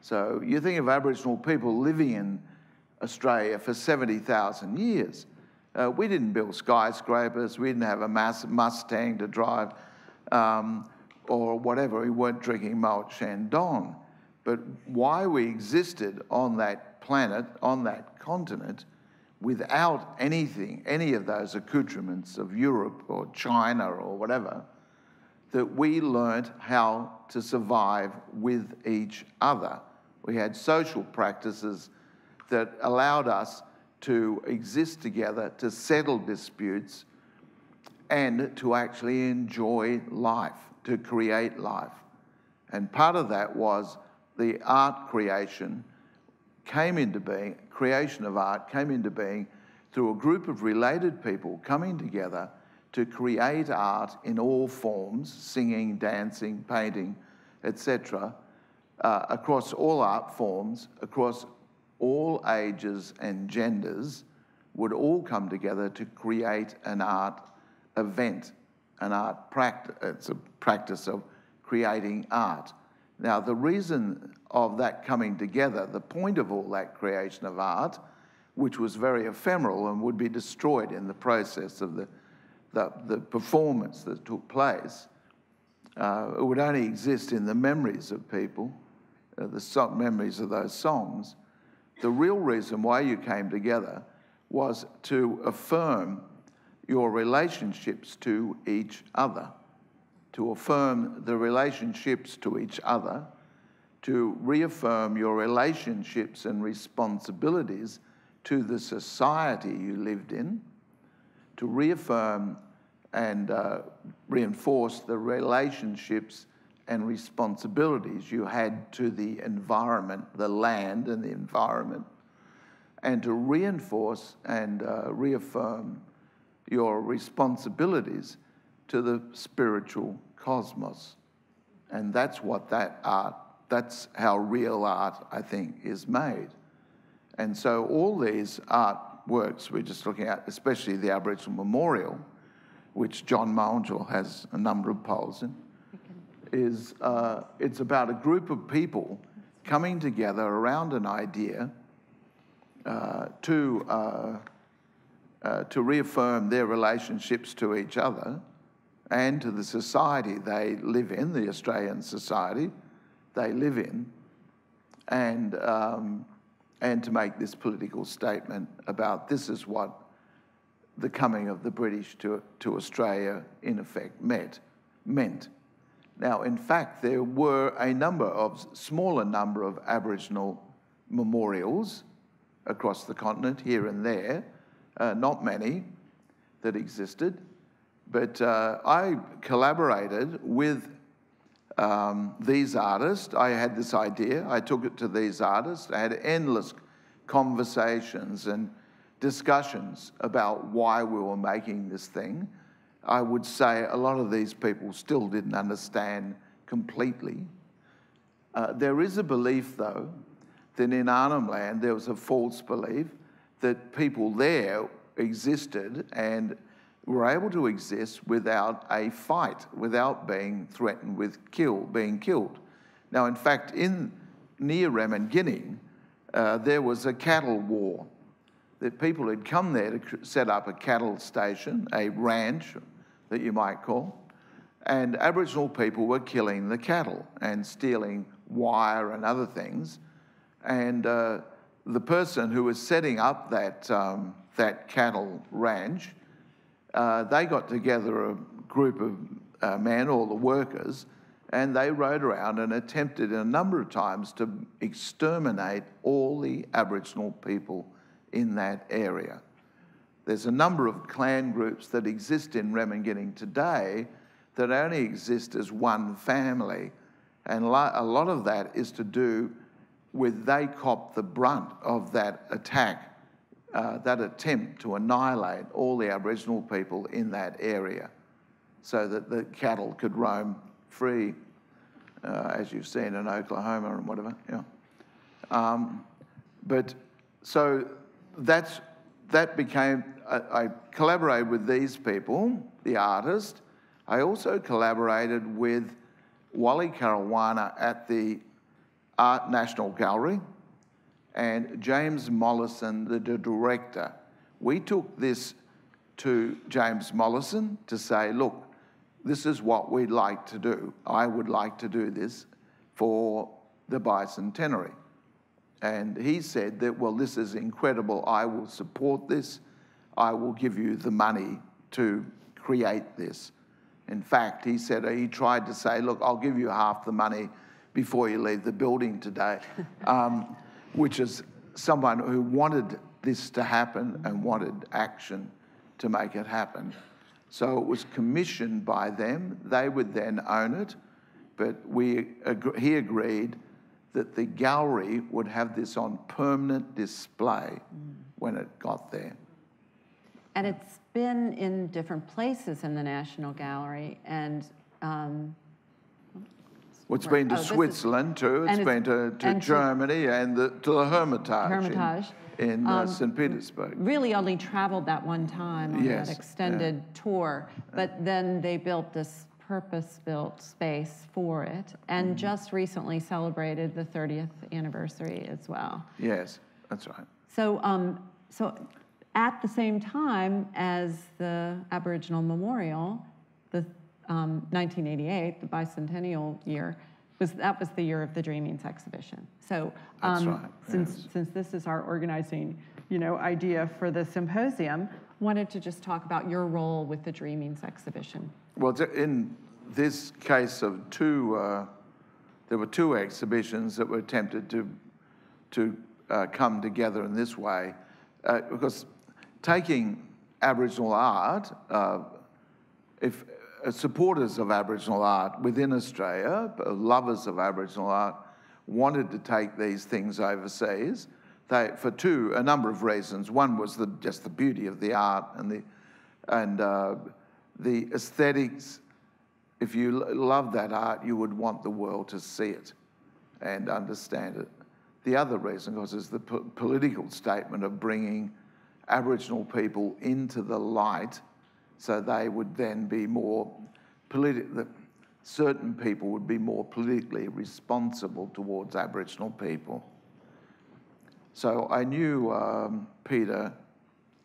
So you think of Aboriginal people living in Australia for 70,000 years. Uh, we didn't build skyscrapers, we didn't have a mass Mustang to drive um, or whatever. We weren't drinking Moet Chandon. But why we existed on that planet, on that continent, without anything, any of those accoutrements of Europe or China or whatever, that we learnt how to survive with each other. We had social practices that allowed us to exist together, to settle disputes, and to actually enjoy life, to create life. And part of that was the art creation came into being, creation of art came into being through a group of related people coming together to create art in all forms singing, dancing, painting, etc. Uh, across all art forms, across all ages and genders, would all come together to create an art event, an art practice. It's a practice of creating art. Now, the reason of that coming together, the point of all that creation of art, which was very ephemeral and would be destroyed in the process of the, the, the performance that took place, Uh, it would only exist in the memories of people, uh, the so- memories of those songs. The real reason why you came together was to affirm your relationships to each other, to affirm the relationships to each other, to reaffirm your relationships and responsibilities to the society you lived in, to reaffirm and uh, reinforce the relationships and responsibilities you had to the environment, the land and the environment, and to reinforce and uh, reaffirm your responsibilities to the spiritual cosmos. And that's what that art, that's how real art, I think, is made. And so all these artworks we're just looking at, especially the Aboriginal Memorial, which John Mawurndjul has a number of poles in, is uh, it's about a group of people coming together around an idea uh, to, uh, uh, to reaffirm their relationships to each other and to the society they live in, the Australian society they live in, and, um, and to make this political statement about this is what the coming of the British to, to Australia in effect meant. meant. Now, in fact, there were a number of, smaller number of Aboriginal memorials across the continent, here and there, uh, not many that existed. But uh, I collaborated with um, these artists. I had this idea, I took it to these artists. I had endless conversations and discussions about why we were making this thing. I would say a lot of these people still didn't understand completely. Uh, there is a belief, though, that in Arnhem Land there was a false belief that people there existed and were able to exist without a fight, without being threatened with kill, being killed. Now, in fact, in near Ramingining, uh, there was a cattle war. That people had come there to set up a cattle station, a ranch that you might call, and Aboriginal people were killing the cattle and stealing wire and other things. And uh, the person who was setting up that, um, that cattle ranch, uh, they got together a group of uh, men, all the workers, and they rode around and attempted a number of times to exterminate all the Aboriginal people in that area. There's a number of clan groups that exist in Ramingining today that only exist as one family. And a lot of that is to do with they cop the brunt of that attack, uh, that attempt to annihilate all the Aboriginal people in that area so that the cattle could roam free, uh, as you've seen in Oklahoma and whatever. Yeah. Um, but so that's, that became, I, I collaborated with these people, the artist. I also collaborated with Wally Caruana at the Art National Gallery and James Mollison, the director. We took this to James Mollison to say, look, this is what we'd like to do. I would like to do this for the bicentenary. And he said that, well, this is incredible. I will support this. I will give you the money to create this. In fact, he said, he tried to say, look, I'll give you half the money before you leave the building today, um, [laughs] which is someone who wanted this to happen and wanted action to make it happen. So it was commissioned by them. They would then own it, but we, he agreed that the gallery would have this on permanent display when it got there. And it's been in different places in the National Gallery, and um, well, it's been to oh, Switzerland too. It's been to, to Germany to, and the, to the Hermitage. Hermitage. In, in uh, um, uh, St. Petersburg. Really only traveled that one time on yes, that extended yeah. tour. But then they built this purpose-built space for it, and mm. just recently celebrated the 30th anniversary as well. Yes, that's right. So, um, so at the same time as the Aboriginal Memorial, the um, 1988, the bicentennial year, was that was the year of the Dreamings exhibition. So um, right, since yes. since this is our organizing, you know, idea for the symposium, wanted to just talk about your role with the Dreamings exhibition. Well, in this case of two, uh, there were two exhibitions that were attempted to, to uh, come together in this way, uh, because taking Aboriginal art, uh, if supporters of Aboriginal art within Australia, uh, lovers of Aboriginal art, wanted to take these things overseas, they, for two, a number of reasons. One was the, just the beauty of the art and the, and uh, the aesthetics. If you love that art, you would want the world to see it and understand it. The other reason, of course, is the po- political statement of bringing Aboriginal people into the light so they would then be more politi- certain people would be more politically responsible towards Aboriginal people. So I knew um, Peter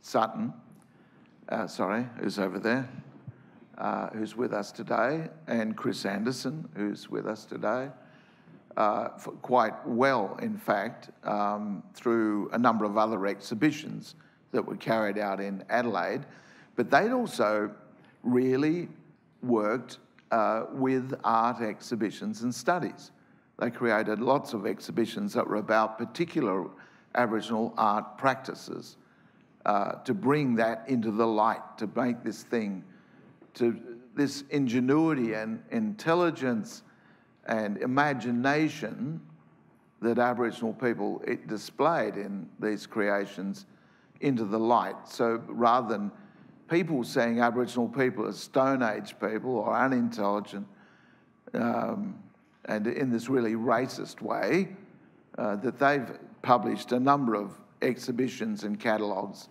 Sutton, uh, sorry, who's over there, uh, who's with us today, and Chris Anderson, who's with us today, uh, quite well, in fact, um, through a number of other exhibitions that were carried out in Adelaide. But they'd also really worked uh, with art exhibitions and studies. They created lots of exhibitions that were about particular Aboriginal art practices uh, to bring that into the light, to make this thing, to this ingenuity and intelligence and imagination that Aboriginal people displayed in these creations into the light. So rather than people saying Aboriginal people are Stone Age people or unintelligent, um, and in this really racist way, uh, that they've published a number of exhibitions and catalogues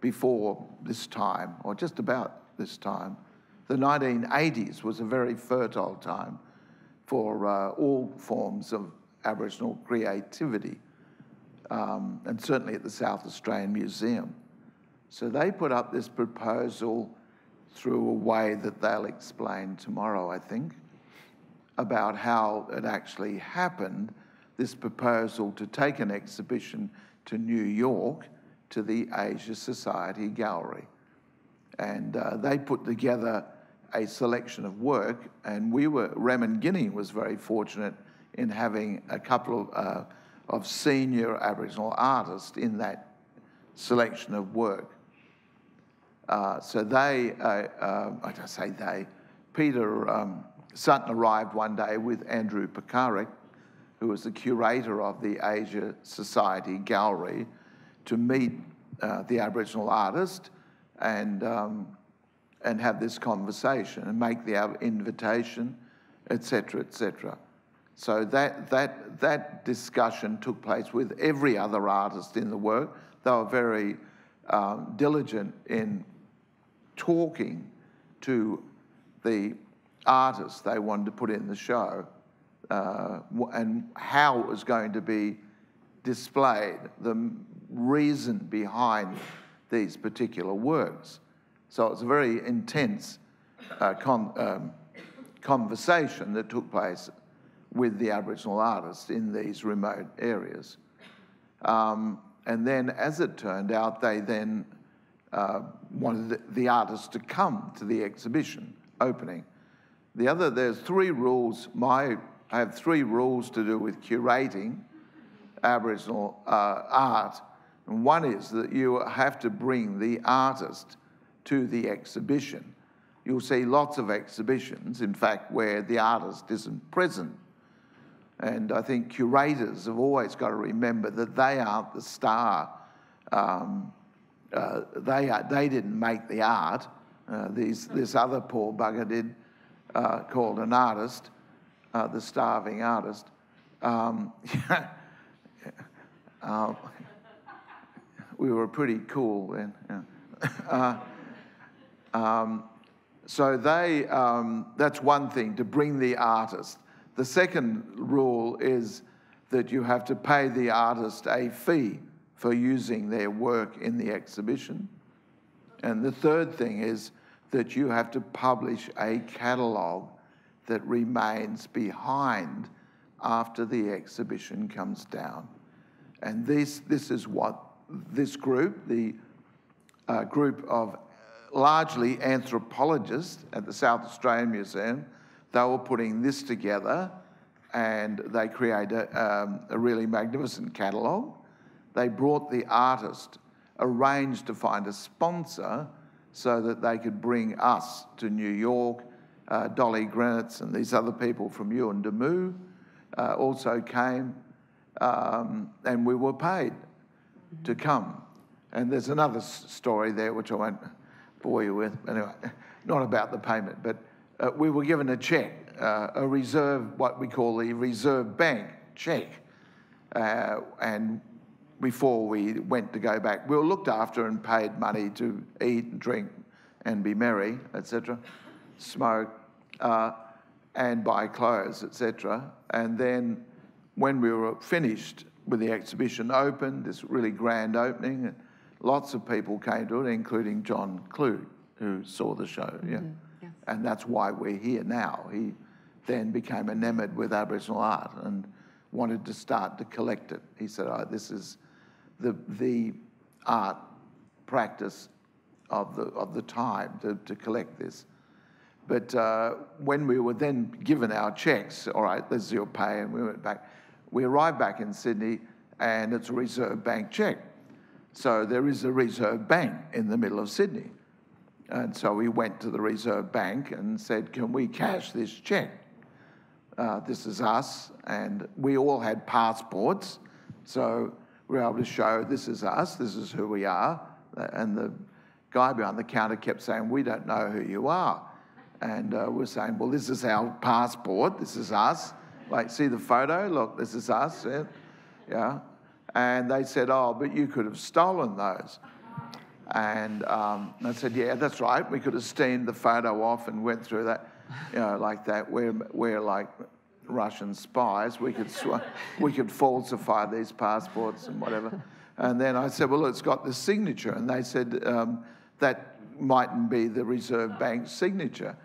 before this time, or just about this time. The 1980s was a very fertile time for uh, all forms of Aboriginal creativity, um, and certainly at the South Australian Museum. So they put up this proposal through a way that they'll explain tomorrow, I think, about how it actually happened this proposal to take an exhibition to New York to the Asia Society Gallery. And uh, they put together a selection of work, and we were, Guinea was very fortunate in having a couple of, uh, of senior Aboriginal artists in that selection of work. Uh, so they, uh, uh, I don't say they, Peter um, Sutton arrived one day with Andrew Pekarik, who was the curator of the Asia Society Gallery, to meet the Aboriginal artist and, um, and have this conversation and make the invitation, etc., etc. So that, that, that discussion took place with every other artist in the work. They were very um, diligent in talking to the artists they wanted to put in the show uh, and how it was going to be displayed, the reason behind these particular works. So it's a very intense uh, con um, conversation that took place with the Aboriginal artists in these remote areas. Um, and then, as it turned out, they then uh, wanted the, artists to come to the exhibition opening. The other, there's three rules. My, I have three rules to do with curating Aboriginal uh, art. And one is that you have to bring the artist to the exhibition. You'll see lots of exhibitions, in fact, where the artist isn't present. And I think curators have always got to remember that they aren't the star. Um, uh, they, are, they didn't make the art. Uh, these, this other poor bugger did, uh, called an artist, uh, the starving artist. Um, [laughs] uh, [laughs] we were pretty cool then. Yeah. [laughs] Uh, um, so they, um, that's one thing, to bring the artist. The second rule is that you have to pay the artist a fee for using their work in the exhibition. And the third thing is that you have to publish a catalogue that remains behind after the exhibition comes down. And this, this is what this group, the uh, group of largely anthropologists at the South Australian Museum, they were putting this together and they created um, a really magnificent catalogue. They brought the artist, arranged to find a sponsor so that they could bring us to New York. Uh, Dolly Granites and these other people from Yuendumu uh, also came, um, and we were paid to come. And there's another story there which I won't bore you with, anyway, [laughs] not about the payment, but uh, we were given a check, uh, a reserve, what we call the reserve bank check. Uh, and before we went to go back, we were looked after and paid money to eat and drink and be merry, etc., smoke, uh, and buy clothes, etc. And then when we were finished with the exhibition opened, this really grand opening, lots of people came to it, including John Kluge, who saw the show. Mm-hmm. Yeah. Yes. And that's why we're here now. He then became enamored with Aboriginal art and wanted to start to collect it. He said, oh, this is the, the art practice of the, of the time to, to collect this. But uh, when we were then given our checks, all right, this is your pay, and we went back, we arrived back in Sydney and it's a Reserve Bank check. So there is a Reserve Bank in the middle of Sydney. And so we went to the Reserve Bank and said, Can we cash this check? Uh, this is us. And we all had passports. So were able to show this is us, this is who we are. And the guy behind the counter kept saying, We don't know who you are. And uh, we're saying, Well, this is our passport, this is us. Like, see the photo? Look, this is us. Yeah. And they said, Oh, but you could have stolen those. And um, I said, Yeah, that's right. We could have steamed the photo off and went through that, you know, like that. We're, we're like Russian spies. We could, sw- [laughs] we could falsify these passports and whatever. And then I said, Well, it's got the signature. And they said, um, That mightn't be the Reserve Bank's signature.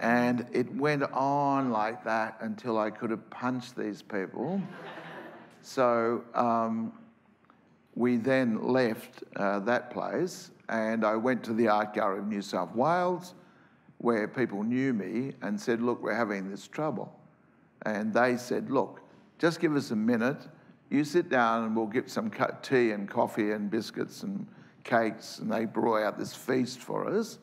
And it went on like that until I could have punched these people. So um, we then left uh, that place and I went to the Art Gallery of New South Wales where people knew me and said, Look, we're having this trouble. And they said, Look, just give us a minute. You sit down and we'll get some tea and coffee and biscuits and cakes. And they brought out this feast for us.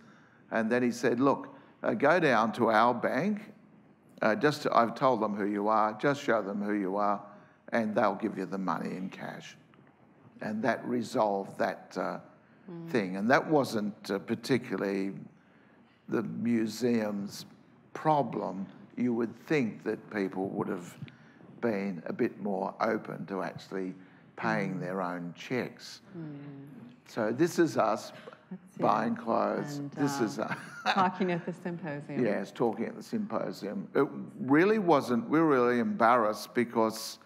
And then he said, Look, uh, go down to our bank. Uh, just to, I've told them who you are. Just show them who you are, and they'll give you the money in cash. And that resolved that uh, mm. thing. And that wasn't uh, particularly the museum's problem. You would think that people would have been a bit more open to actually paying mm. their own checks. Mm. So this is us buying clothes. And, this uh, is a [laughs] talking at the symposium. Yes, talking at the symposium. It really wasn't. We were really embarrassed because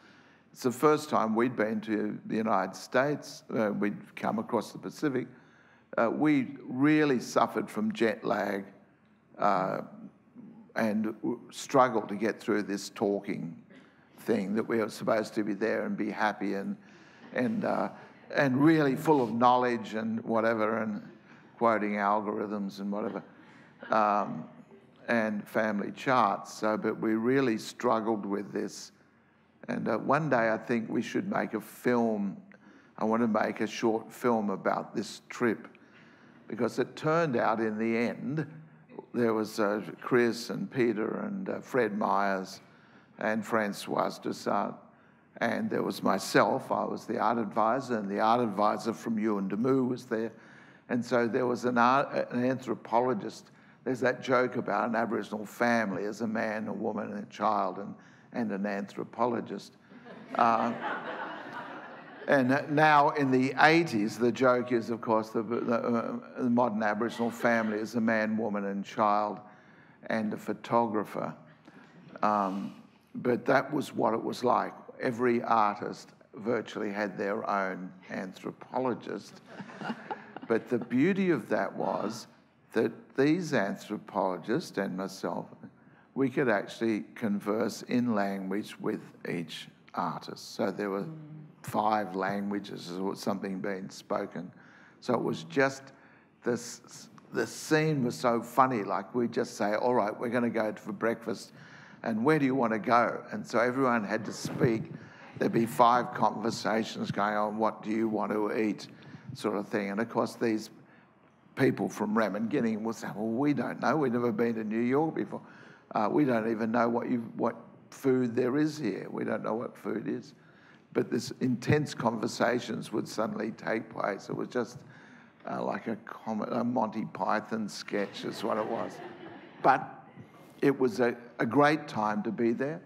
it's the first time we'd been to the United States. Uh, we'd come across the Pacific. Uh, we really suffered from jet lag uh, and struggle to get through this talking thing that we are supposed to be there and be happy and and uh, and really full of knowledge and whatever and quoting algorithms and whatever, um, and family charts. So, but we really struggled with this. And uh, one day I think we should make a film. I want to make a short film about this trip because it turned out in the end there was uh, Chris and Peter and uh, Fred Myers and Francoise Dussart. And there was myself, I was the art advisor, and the art advisor from Yuendumu was there. And so there was an, art, an anthropologist. There's that joke about an Aboriginal family as a man, a woman, and a child, and, and an anthropologist. Uh, and now in the 80s, the joke is, of course, the, the, uh, the modern Aboriginal family is a man, woman, and child, and a photographer. Um, but that was what it was like. Every artist virtually had their own anthropologist. [laughs] But the beauty of that was that these anthropologists and myself, we could actually converse in language with each artist. So there were five languages or something being spoken. So it was just this, the scene was so funny. Like we just say, all right, we're going to go for breakfast. And where do you want to go? And so everyone had to speak. There'd be five conversations going on. What do you want to eat? Sort of thing. And of course, these people from Ramingining will say, well, we don't know. We've never been to New York before. Uh, we don't even know what, you, what food there is here. We don't know what food is. But this intense conversations would suddenly take place. It was just uh, like a, a Monty Python sketch, is what it was. But it was a, a great time to be there.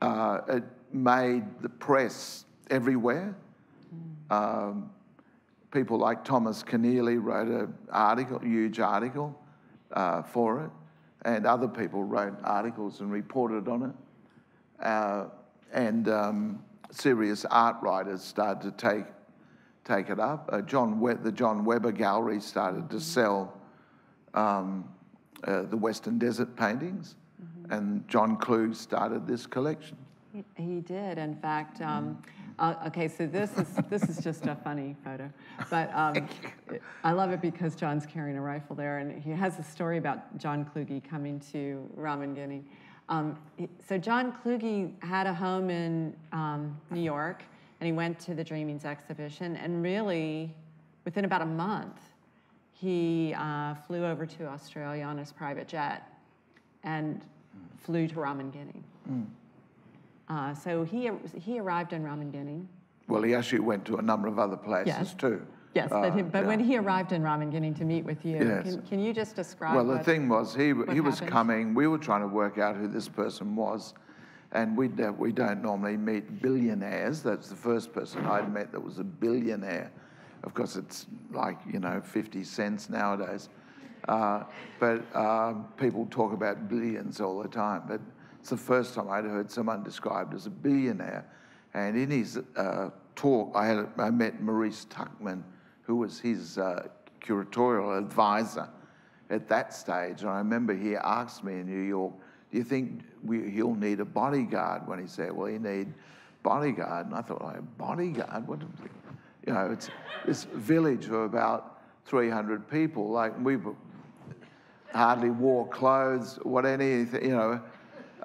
Uh, it made the press everywhere. Um, people like Thomas Keneally wrote an article, huge article uh, for it, and other people wrote articles and reported on it. Uh, and um, serious art writers started to take take it up. Uh, John we- the John Weber Gallery started to sell um, uh, the Western Desert paintings, mm-hmm. and John Kluge started this collection. He, he did, in fact. Um, uh, okay, so this is this is just a funny photo, but um, I love it because John's carrying a rifle there, and he has a story about John Kluge coming to Ramingining. Um, so John Kluge had a home in um, New York, and he went to the Dreamings exhibition, and really, within about a month, he uh, flew over to Australia on his private jet, and flew to Ramingining. Mm. Uh, so he, he arrived in Ramingining. Well, he actually went to a number of other places yes. too. Yes, but, he, but yeah. when he arrived in Ramingining to meet with you, yes. can, can you just describe? Well, the what, thing was, he he was coming. We were trying to work out who this person was, and we uh, we don't normally meet billionaires. That's the first person I'd met that was a billionaire. Of course, it's like you know fifty cents nowadays, uh, but uh, people talk about billions all the time. But it's the first time I'd heard someone described as a billionaire. And in his uh, talk, I, had, I met Maurice Tuchman, who was his uh, curatorial advisor at that stage. And I remember he asked me in New York, do you think we, he'll need a bodyguard? When he said, well, he need bodyguard. And I thought, oh, bodyguard? What? You know, it's this village of about 300 people. Like we hardly wore clothes, what anything, you know.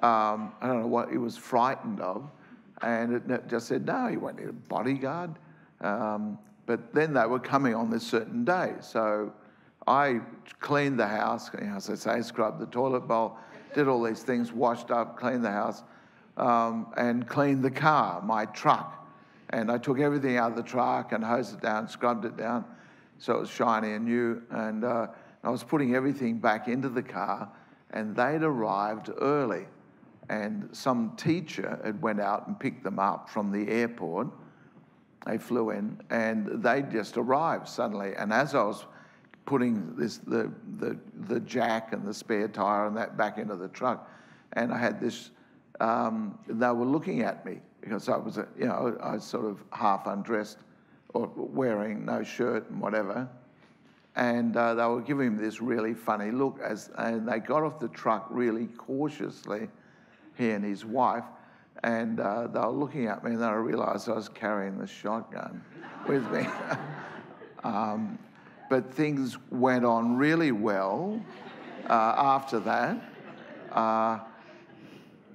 Um, I don't know what he was frightened of. And it just said, no, he won't need a bodyguard. Um, but then they were coming on this certain day. So I cleaned the house, you know, as I say, scrubbed the toilet bowl, did all these things, washed up, cleaned the house, um, and cleaned the car, my truck. And I took everything out of the truck and hosed it down, scrubbed it down so it was shiny and new. And uh, I was putting everything back into the car, and they'd arrived early and some teacher had went out and picked them up from the airport. They flew in, and they just arrived suddenly. And as I was putting this the the the jack and the spare tire and that back into the truck, and I had this, um, they were looking at me because I was you know I was sort of half undressed or wearing no shirt and whatever. And uh, they were giving me this really funny look as, and they got off the truck really cautiously he and his wife, and uh, they were looking at me, and then I realised I was carrying the shotgun with me. [laughs] um, but things went on really well uh, after that. Uh,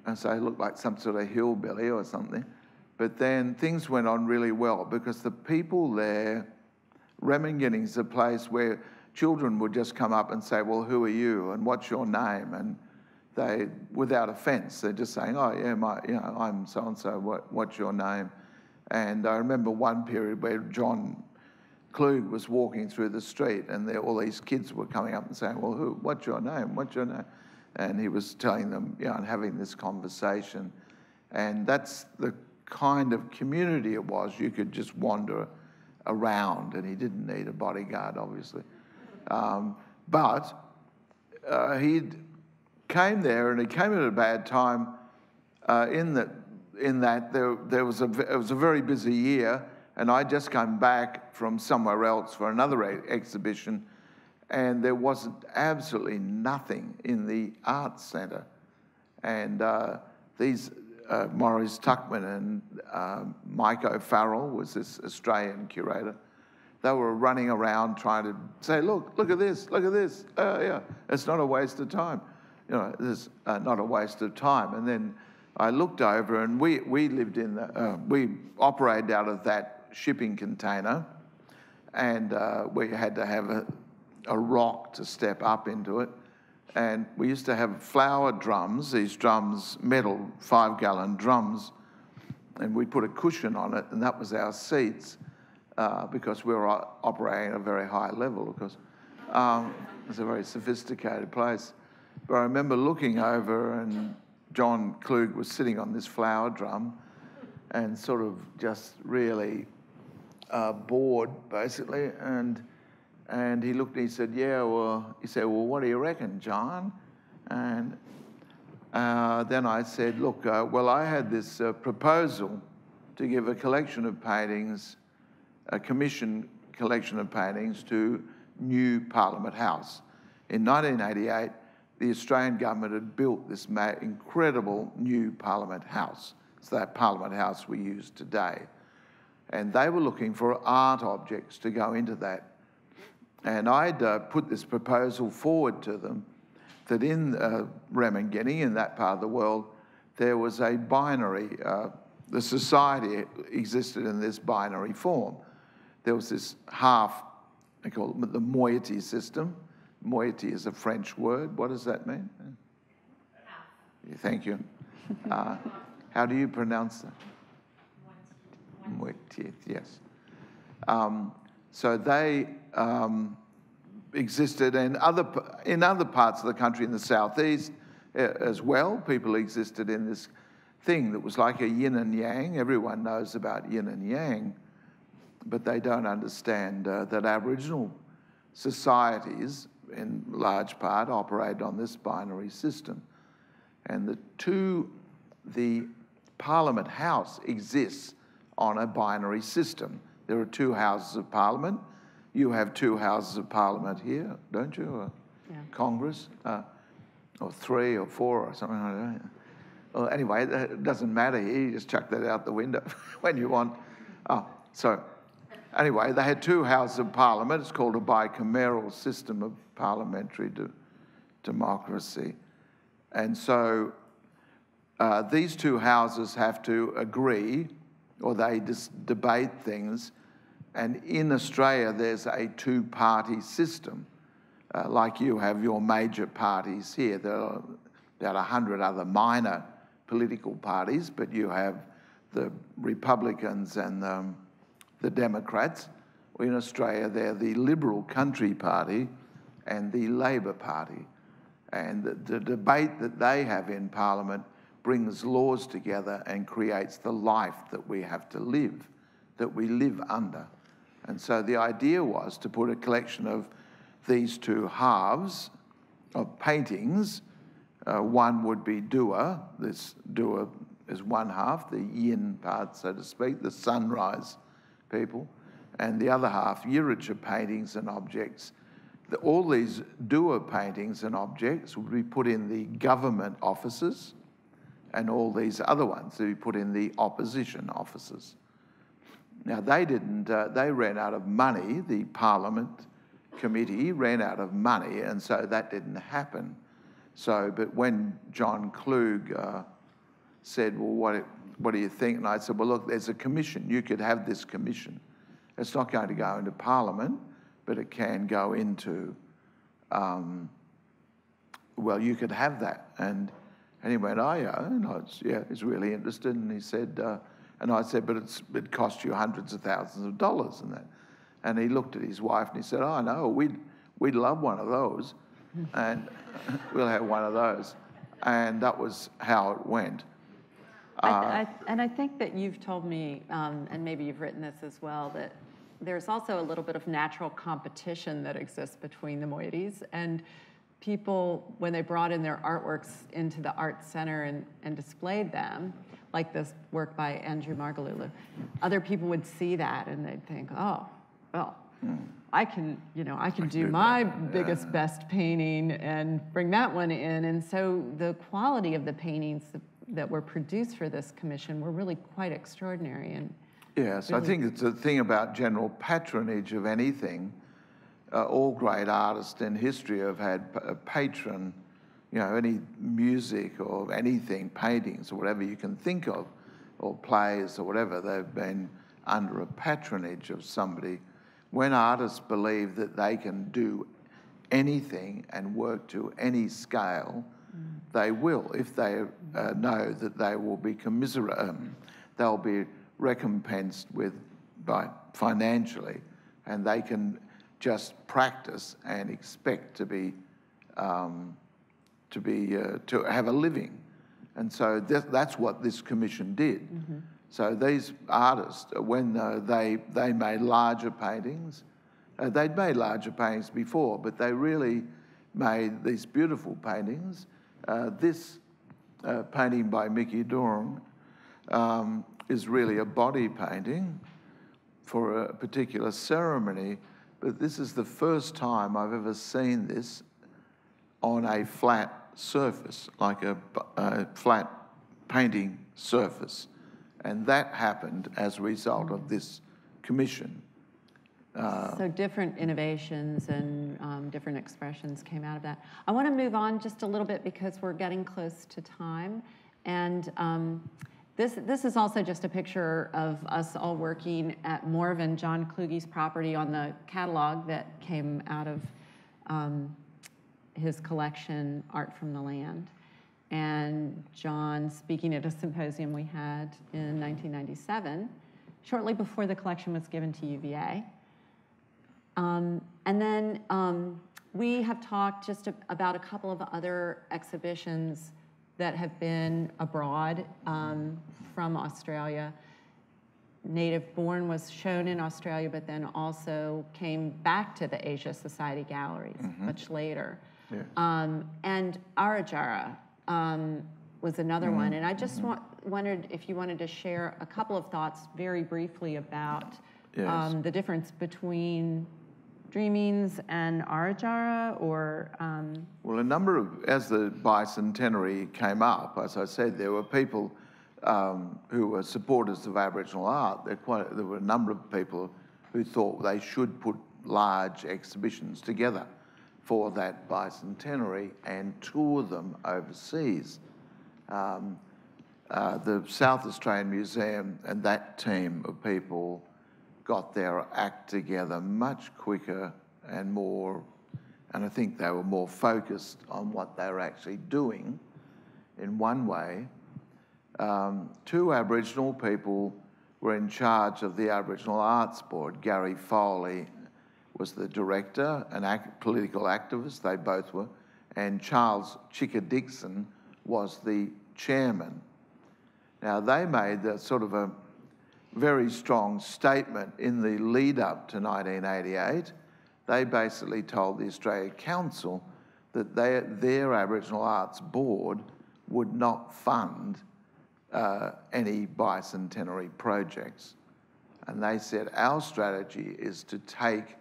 and so I looked like some sort of hillbilly or something. But then things went on really well because the people there, Ramingining is a place where children would just come up and say, Well, who are you? And what's your name? And they, without offence, they're just saying, "Oh yeah, my, you know, I'm so and so. What, what's your name?" And I remember one period where John Kluge was walking through the street, and there, all these kids were coming up and saying, "Well, who? What's your name? What's your name?" And he was telling them, you know, and having this conversation, and that's the kind of community it was. You could just wander around, and he didn't need a bodyguard, obviously. Um, but uh, he'd came there, and he came at a bad time uh, in that in that there, there was a it was a very busy year, and I just come back from somewhere else for another exhibition, and there wasn't absolutely nothing in the arts centre. And uh, these, uh, Maurice Tuchman and uh, Mike O'Ferrall was this Australian curator. They were running around trying to say, look, look at this, look at this. Uh, yeah, it's not a waste of time. You know, it's uh, not a waste of time. And then I looked over and we, we lived in, the, uh, we operated out of that shipping container and uh, we had to have a, a rock to step up into it. And we used to have flour drums, these drums, metal five gallon drums, and we'd put a cushion on it, and that was our seats uh, because we were operating at a very high level, of course. Um, it's a very sophisticated place. But I remember looking over, and John Kluge was sitting on this flower drum and sort of just really uh, bored, basically. And and he looked and he said, Yeah, well, he said, Well, what do you reckon, John? And uh, then I said, Look, uh, well, I had this uh, proposal to give a collection of paintings, a commission collection of paintings to New Parliament House. In 1988, the Australian government had built this incredible new Parliament House. It's that Parliament House we use today. And they were looking for art objects to go into that and I'd uh, put this proposal forward to them that in uh, in that part of the world, there was a binary, uh, the society existed in this binary form. There was this half, they call it the moiety system. Moiety is a French word. What does that mean? Thank you. [laughs] Uh, how do you pronounce that? Moiety, yes. Um, so they um, existed in other, in other parts of the country in the southeast uh, as well. People existed in this thing that was like a yin and yang. Everyone knows about yin and yang, but they don't understand uh, that Aboriginal societies, in large part, operate on this binary system. And the two, the Parliament House exists on a binary system. There are two houses of Parliament you have two houses of parliament here, don't you? Or yeah. Congress, uh, or three or four or something like that. Well, anyway, it doesn't matter here. You just chuck that out the window [laughs] when you want. Oh, so anyway, they had two houses of parliament. It's called a bicameral system of parliamentary de- democracy. And so uh, these two houses have to agree or they just debate things and in Australia, there's a two party system. Uh, like you have your major parties here. There are about 100 other minor political parties, but you have the Republicans and the, the Democrats. In Australia, they're the Liberal Country Party and the Labor Party. And the, the debate that they have in Parliament brings laws together and creates the life that we have to live, that we live under. And so the idea was to put a collection of these two halves of paintings. Uh, one would be Dhuwa, this Dhuwa is one half, the yin part, so to speak, the sunrise people, and the other half, Yirritja paintings and objects. The, all these Dhuwa paintings and objects would be put in the government offices, and all these other ones would be put in the opposition offices. Now, they didn't, uh, they ran out of money. The Parliament committee ran out of money, and so that didn't happen. So, but when John Kluge uh, said, Well, what, what do you think? And I said, Well, look, there's a commission. You could have this commission. It's not going to go into Parliament, but it can go into, um, well, you could have that. And, and he went, Oh, yeah. And I was, yeah, he's really interested. And he said, uh, and I said, but it's, it cost you hundreds of thousands of dollars and that. And he looked at his wife and he said, oh, no, we'd, we'd love one of those. [laughs] And [laughs] we'll have one of those. And that was how it went. I, I, uh, and I think that you've told me, um, and maybe you've written this as well, that there's also a little bit of natural competition that exists between the moieties. And people, when they brought in their artworks into the art center and, and displayed them, like this work by Andrew Margalulu, other people would see that and they'd think, oh, well, I can, you know, I can do my biggest, best painting and bring that one in. And so the quality of the paintings that were produced for this commission were really quite extraordinary. And yes, really I think it's a thing about general patronage of anything. Uh, all great artists in history have had a patron, you know, any music or anything, paintings or whatever you can think of, or plays or whatever, they've been under a patronage of somebody when artists believe that they can do anything and work to any scale. They will if they uh, know that they will be commiserate, um, they'll be recompensed with by financially, and they can just practice and expect to be um, to be uh, to have a living, and so th- that's what this commission did. Mm-hmm. So these artists, when uh, they, they made larger paintings, uh, they'd made larger paintings before, but they really made these beautiful paintings. Uh, this uh, painting by Mickey Durham um, is really a body painting for a particular ceremony, but this is the first time I've ever seen this on a flat surface, like a, a flat painting surface. And that happened as a result of this commission. Uh, so different innovations and um, different expressions came out of that. I want to move on just a little bit because we're getting close to time. And um, this, this is also just a picture of us all working at Morven, John Kluge's property on the catalog that came out of um, his collection, Art from the Land and John speaking at a symposium we had in 1997, shortly before the collection was given to UVA. Um, and then um, we have talked just a, about a couple of other exhibitions that have been abroad um, from Australia. Native Born was shown in Australia, but then also came back to the Asia Society galleries mm-hmm. much later. Um, and Aratjara um, was another mm-hmm. one. And I just mm-hmm. want, wondered if you wanted to share a couple of thoughts very briefly about yes. um, the difference between Dreamings and Aratjara or? Um... Well, a number of, as the bicentenary came up, as I said, there were people um, who were supporters of Aboriginal art. There, quite, there were a number of people who thought they should put large exhibitions together for that bicentenary and tour them overseas. Um, uh, the South Australian Museum and that team of people got their act together much quicker and more, and I think they were more focused on what they were actually doing in one way. Um, two Aboriginal people were in charge of the Aboriginal Arts Board, Gary Foley was the director, an act, political activist, they both were, and Charles Chicka Dixon was the chairman. Now, they made a sort of a very strong statement in the lead up to 1988. They basically told the Australia Council that they, their Aboriginal Arts Board would not fund uh, any bicentenary projects. And they said, Our strategy is to take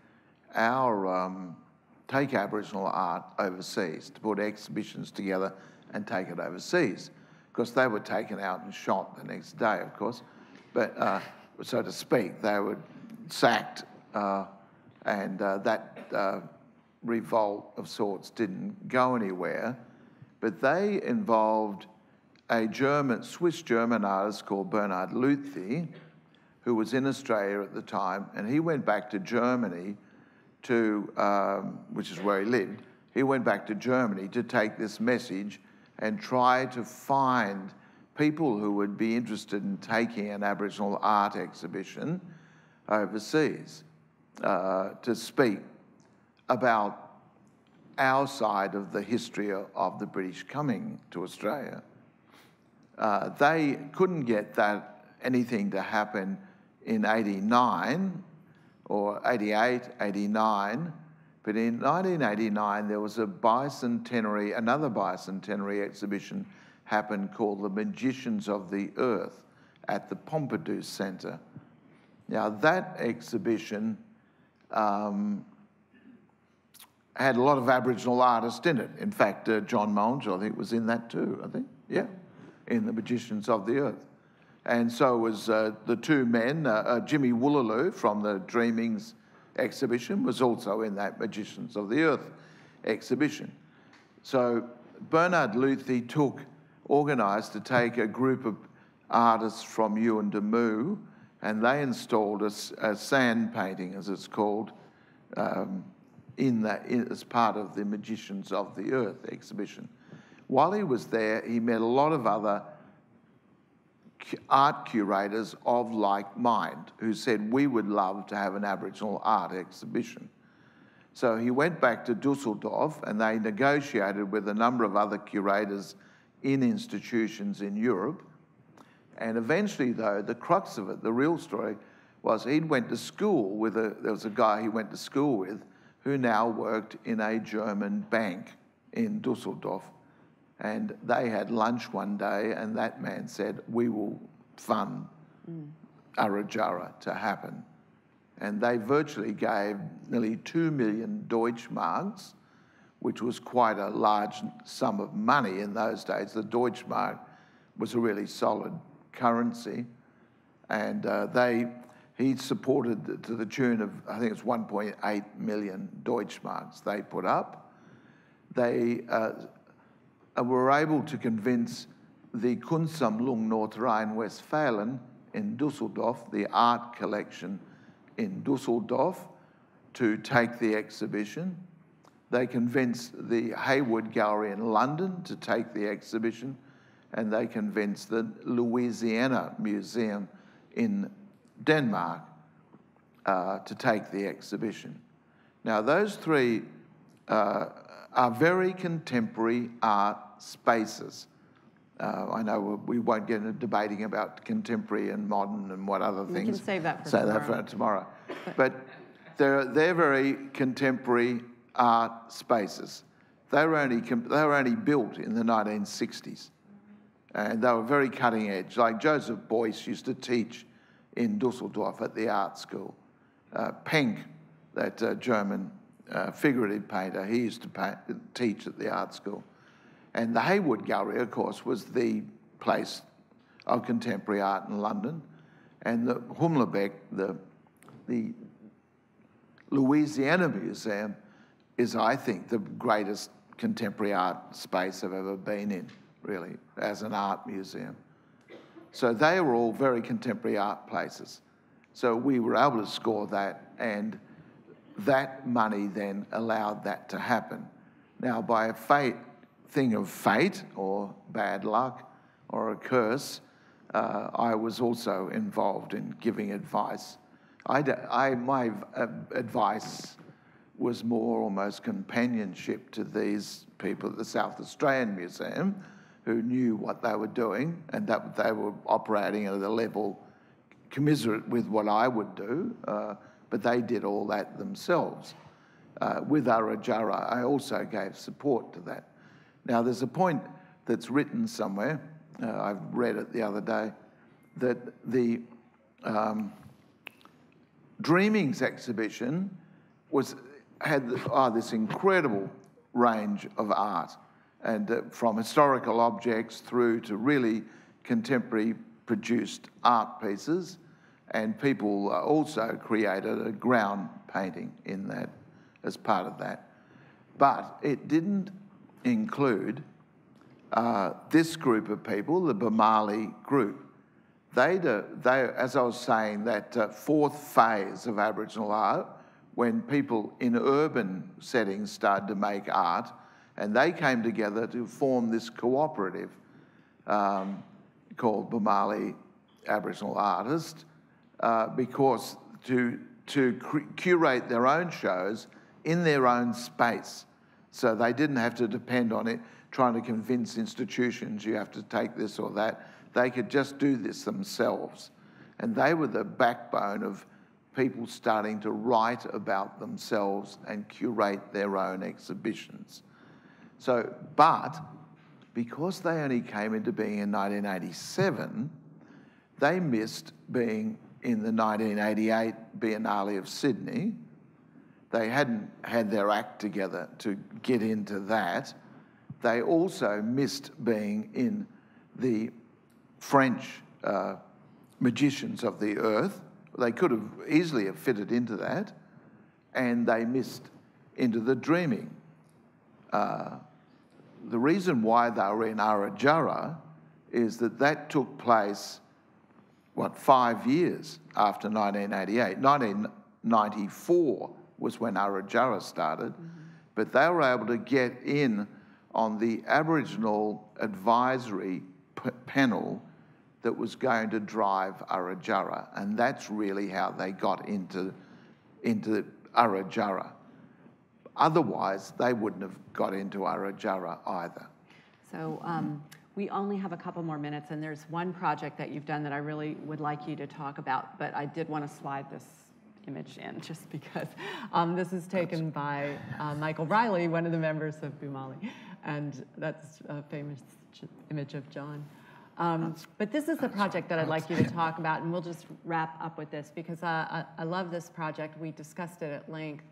our um, take Aboriginal art overseas, to put exhibitions together and take it overseas. Because they were taken out and shot the next day, of course. But uh, so to speak, they were sacked, uh, and uh, that uh, revolt of sorts didn't go anywhere. But they involved a German, Swiss German artist called Bernhard Luthi, who was in Australia at the time, and he went back to Germany to, um, which is where he lived, he went back to Germany to take this message and try to find people who would be interested in taking an Aboriginal art exhibition overseas uh, to speak about our side of the history of the British coming to Australia. Uh, they couldn't get that anything to happen in 89 or 88, 89. But in 1989, there was a bicentenary, another bicentenary exhibition happened called The Magicians of the Earth at the Pompidou Centre. Now, that exhibition um, had a lot of Aboriginal artists in it. In fact, uh, John Mawurndjul, I think, was in that too, I think, yeah, in The Magicians of the Earth. And so was uh, the two men, uh, uh Jimmy Wululu from the Dreamings exhibition was also in that Magicians of the Earth exhibition. So Bernhard Luthi took, organised to take a group of artists from Yuendumu and they installed a, a sand painting, as it's called, um, in that, in, as part of the Magicians of the Earth exhibition. While he was there, he met a lot of other art curators of like mind who said, We would love to have an Aboriginal art exhibition. So he went back to Dusseldorf and they negotiated with a number of other curators in institutions in Europe. And eventually, though, the crux of it, the real story, was he'd went to school with a, there was a guy he went to school with who now worked in a German bank in Dusseldorf. And they had lunch one day, and that man said, We will fund mm. Aratjara to happen and they virtually gave nearly 2 million Deutschmarks, which was quite a large sum of money in those days. The Deutschmark was a really solid currency, and uh, they he supported to the tune of I think it's 1.8 million Deutschmarks they put up. They uh, were able to convince the Kunstsammlung Nordrhein-Westfalen in Dusseldorf, the art collection in Dusseldorf to take the exhibition. They convinced the Hayward Gallery in London to take the exhibition, and they convinced the Louisiana Museum in Denmark uh, to take the exhibition. Now, those three uh, are very contemporary art spaces. Uh, I know we won't get into debating about contemporary and modern and what other things. We can save that for say tomorrow. that for tomorrow. But they're, they're very contemporary art spaces. They were, only, they were only built in the 1960s. And they were very cutting edge. Like Joseph Beuys used to teach in Dusseldorf at the art school. Uh, Penck, that uh, German uh, figurative painter, he used to paint, teach at the art school. And the Hayward Gallery, of course, was the place of contemporary art in London. And the Humlebæk, the, the Louisiana Museum, is, I think, the greatest contemporary art space I've ever been in, really, as an art museum. So they were all very contemporary art places. So we were able to score that, and that money then allowed that to happen. Now, by a fate, thing of fate or bad luck or a curse, uh, I was also involved in giving advice. I, I, my uh, advice was more almost companionship to these people at the South Australian Museum who knew what they were doing and that they were operating at a level commiserate with what I would do, uh, but they did all that themselves. Uh, with Aratjara, I also gave support to that. Now, there's a point that's written somewhere, uh, I've read it the other day, that the um, Dreamings exhibition was, had oh, this incredible range of art, and uh, from historical objects through to really contemporary produced art pieces. And people also created a ground painting in that as part of that. But it didn't include uh, this group of people, the Boomalli group. They, they as I was saying, that uh, fourth phase of Aboriginal art, when people in urban settings started to make art, and they came together to form this cooperative um, called Boomalli Aboriginal Artists, uh, because to, to curate their own shows in their own space. So they didn't have to depend on it, trying to convince institutions you have to take this or that. They could just do this themselves. And they were the backbone of people starting to write about themselves and curate their own exhibitions. So, but because they only came into being in 1987, they missed being in the 1988 Biennale of Sydney they hadn't had their act together to get into that. They also missed being in the French uh, magicians of the earth. They could have easily have fitted into that, and they missed into the dreaming. Uh, the reason why they were in Aratjara is that that took place, what, five years after 1988. 1994 was when Aratjara started, mm-hmm. but they were able to get in on the Aboriginal advisory p- panel that was going to drive Aratjara, and that's really how they got into, into Aratjara. Otherwise, they wouldn't have got into Aratjara either. So um, we only have a couple more minutes, and there's one project that you've done that I really would like you to talk about, but I did want to slide this image in [laughs] just because um, this is taken by uh, Michael Riley, one of the members of Boomalli, and that's a famous image of John. Um, but this is the project that I'd like you to talk about, and we'll just wrap up with this because uh, I, I, love this project. We discussed it at length,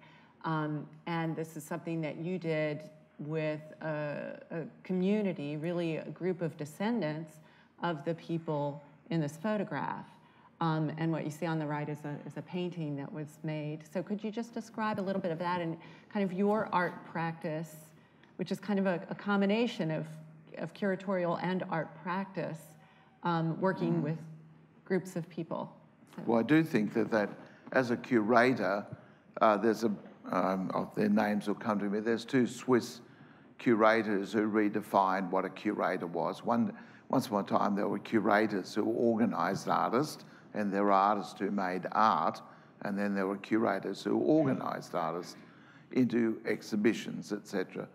um, and this is something that you did with a, a, community, really a group of descendants of the people in this photograph. Um, and what you see on the right is a, is a painting that was made. So could you just describe a little bit of that and kind of your art practice, which is kind of a, a combination of of curatorial and art practice um, working mm. with groups of people. So. Well, I do think that, that as a curator, uh, there's a, um, oh, their names will come to me, there's two Swiss curators who redefined what a curator was. One, once upon a time, there were curators who organised artists, and there were artists who made art, and then there were curators who organised artists into exhibitions, etc.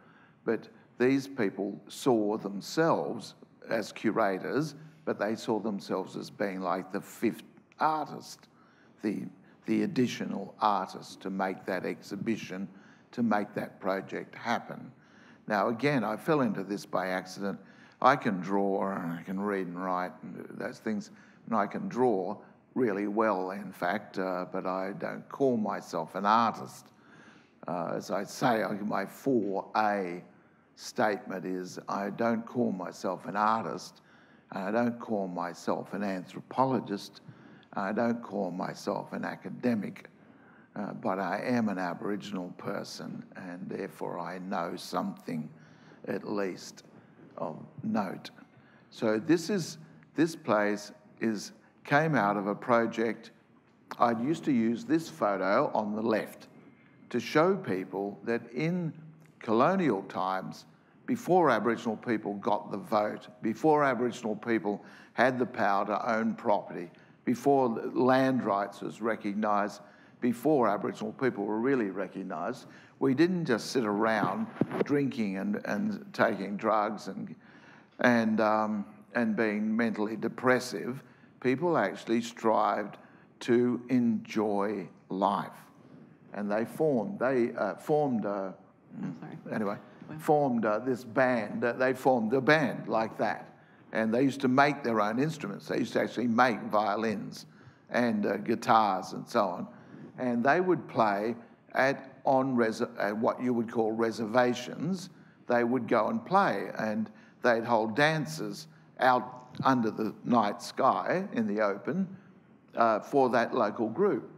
But these people saw themselves as curators, but they saw themselves as being like the fifth artist, the, the additional artist to make that exhibition, to make that project happen. Now, again, I fell into this by accident. I can draw and I can read and write and those things, and I can draw really well, in fact, uh, but I don't call myself an artist. Uh, as I say, my 4A statement is I don't call myself an artist, and I don't call myself an anthropologist, I don't call myself an academic, uh, but I am an Aboriginal person, and therefore I know something at least of note. So this is this place is came out of a project. I used to use this photo on the left to show people that in colonial times, before Aboriginal people got the vote, before Aboriginal people had the power to own property, before land rights was recognised, before Aboriginal people were really recognised, we didn't just sit around drinking and, and taking drugs and, and, um, and being mentally depressive. People actually strived to enjoy life. And they formed, they uh, formed, uh, anyway, formed uh, this band. Uh, they formed a band like that. And they used to make their own instruments. They used to actually make violins and uh, guitars and so on. And they would play at on res- at what you would call reservations. They would go and play, and they'd hold dances out under the night sky in the open uh, for that local group.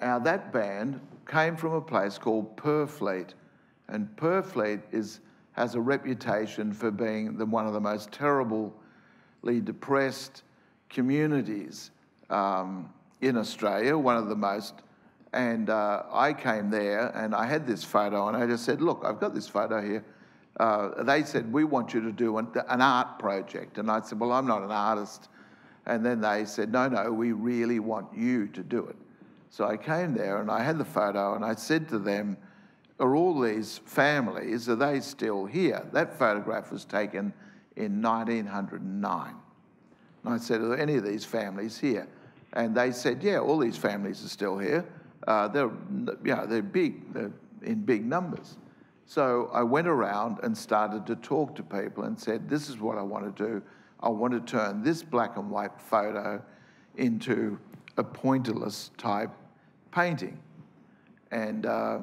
Now, that band came from a place called Purfleet, and Purfleet is, has a reputation for being the, one of the most terribly depressed communities um, in Australia, one of the most. And uh, I came there and I had this photo, and I just said, Look, I've got this photo here. Uh, they said, We want you to do an, an art project. And I said, Well, I'm not an artist. And then they said, No, no, we really want you to do it. So I came there and I had the photo, and I said to them, are all these families, are they still here? That photograph was taken in 1909. And I said, are any of these families here? And they said, yeah, all these families are still here. Uh, they're, you know, they're big, they're in big numbers. So I went around and started to talk to people and said, this is what I want to do. I want to turn this black and white photo into a pointillist type painting. And uh,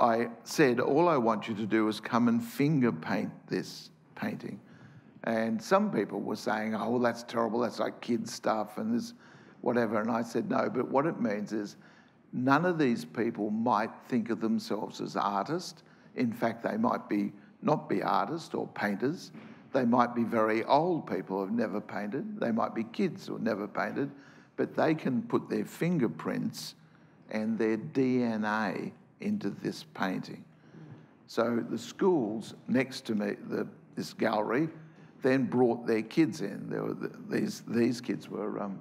I said, all I want you to do is come and finger paint this painting. And some people were saying, oh, that's terrible, that's like kids' stuff and this whatever. And I said, no, but what it means is none of these people might think of themselves as artists. In fact, they might be not be artists or painters. They might be very old people who have never painted. They might be kids who have never painted, but they can put their fingerprints and their DNA into this painting. So the schools next to me, the, this gallery, then brought their kids in. There were the, these, these kids were um,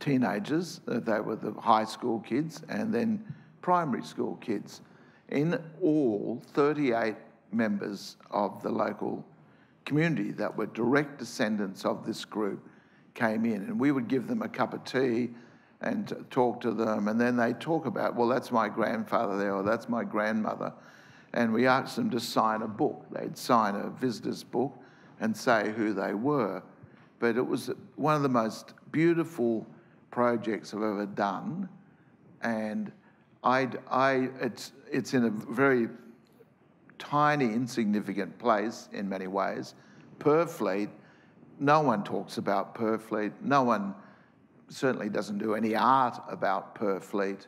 teenagers, uh, they were the high school kids, and then primary school kids. In all, 38 members of the local community that were direct descendants of this group came in, and we would give them a cup of tea and talk to them, and then they talk about, well, that's my grandfather there, or that's my grandmother. And we asked them to sign a book. They'd sign a visitor's book and say who they were. But it was one of the most beautiful projects I've ever done. And I, I, it's, it's in a very tiny, insignificant place in many ways. Purfleet, no one talks about Purfleet. No one certainly doesn't do any art about Purfleet.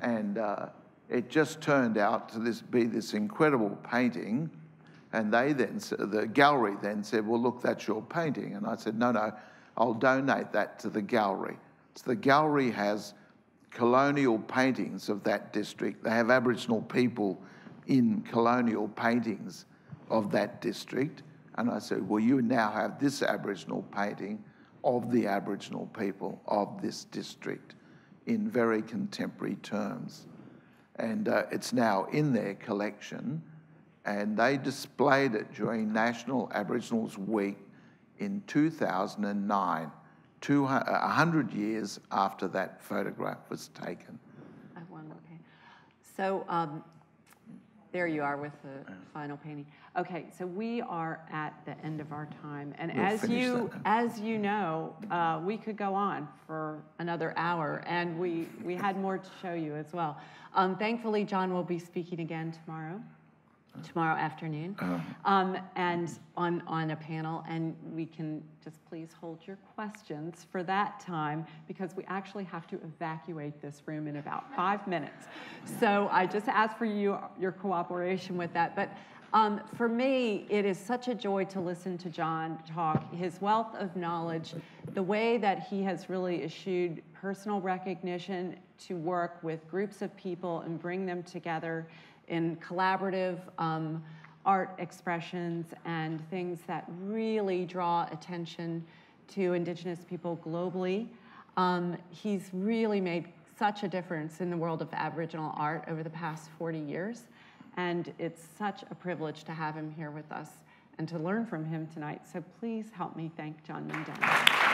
And uh, it just turned out to this, be this incredible painting. And they then, the gallery then said, well, look, that's your painting. And I said, no, no, I'll donate that to the gallery. So the gallery has colonial paintings of that district. They have Aboriginal people in colonial paintings of that district. And I said, well, you now have this Aboriginal painting of the Aboriginal people of this district in very contemporary terms. And uh, it's now in their collection, and they displayed it during National Aboriginals Week in 2009, 100 years after that photograph was taken. So um, there you are with the final painting. Okay, so we are at the end of our time, and we'll as you as you know, uh, we could go on for another hour, and we we had more to show you as well. Um, thankfully, Djon will be speaking again tomorrow tomorrow afternoon, uh-huh. um, and on, on a panel, and we can just please hold your questions for that time because we actually have to evacuate this room in about five minutes. So I just ask for you your cooperation with that. But um, for me, it is such a joy to listen to Djon talk. His wealth of knowledge, the way that he has really eschewed personal recognition to work with groups of people and bring them together in collaborative um, art expressions and things that really draw attention to Indigenous people globally. Um, he's really made such a difference in the world of Aboriginal art over the past 40 years. And it's such a privilege to have him here with us and to learn from him tonight. So please help me thank Djon Mundine.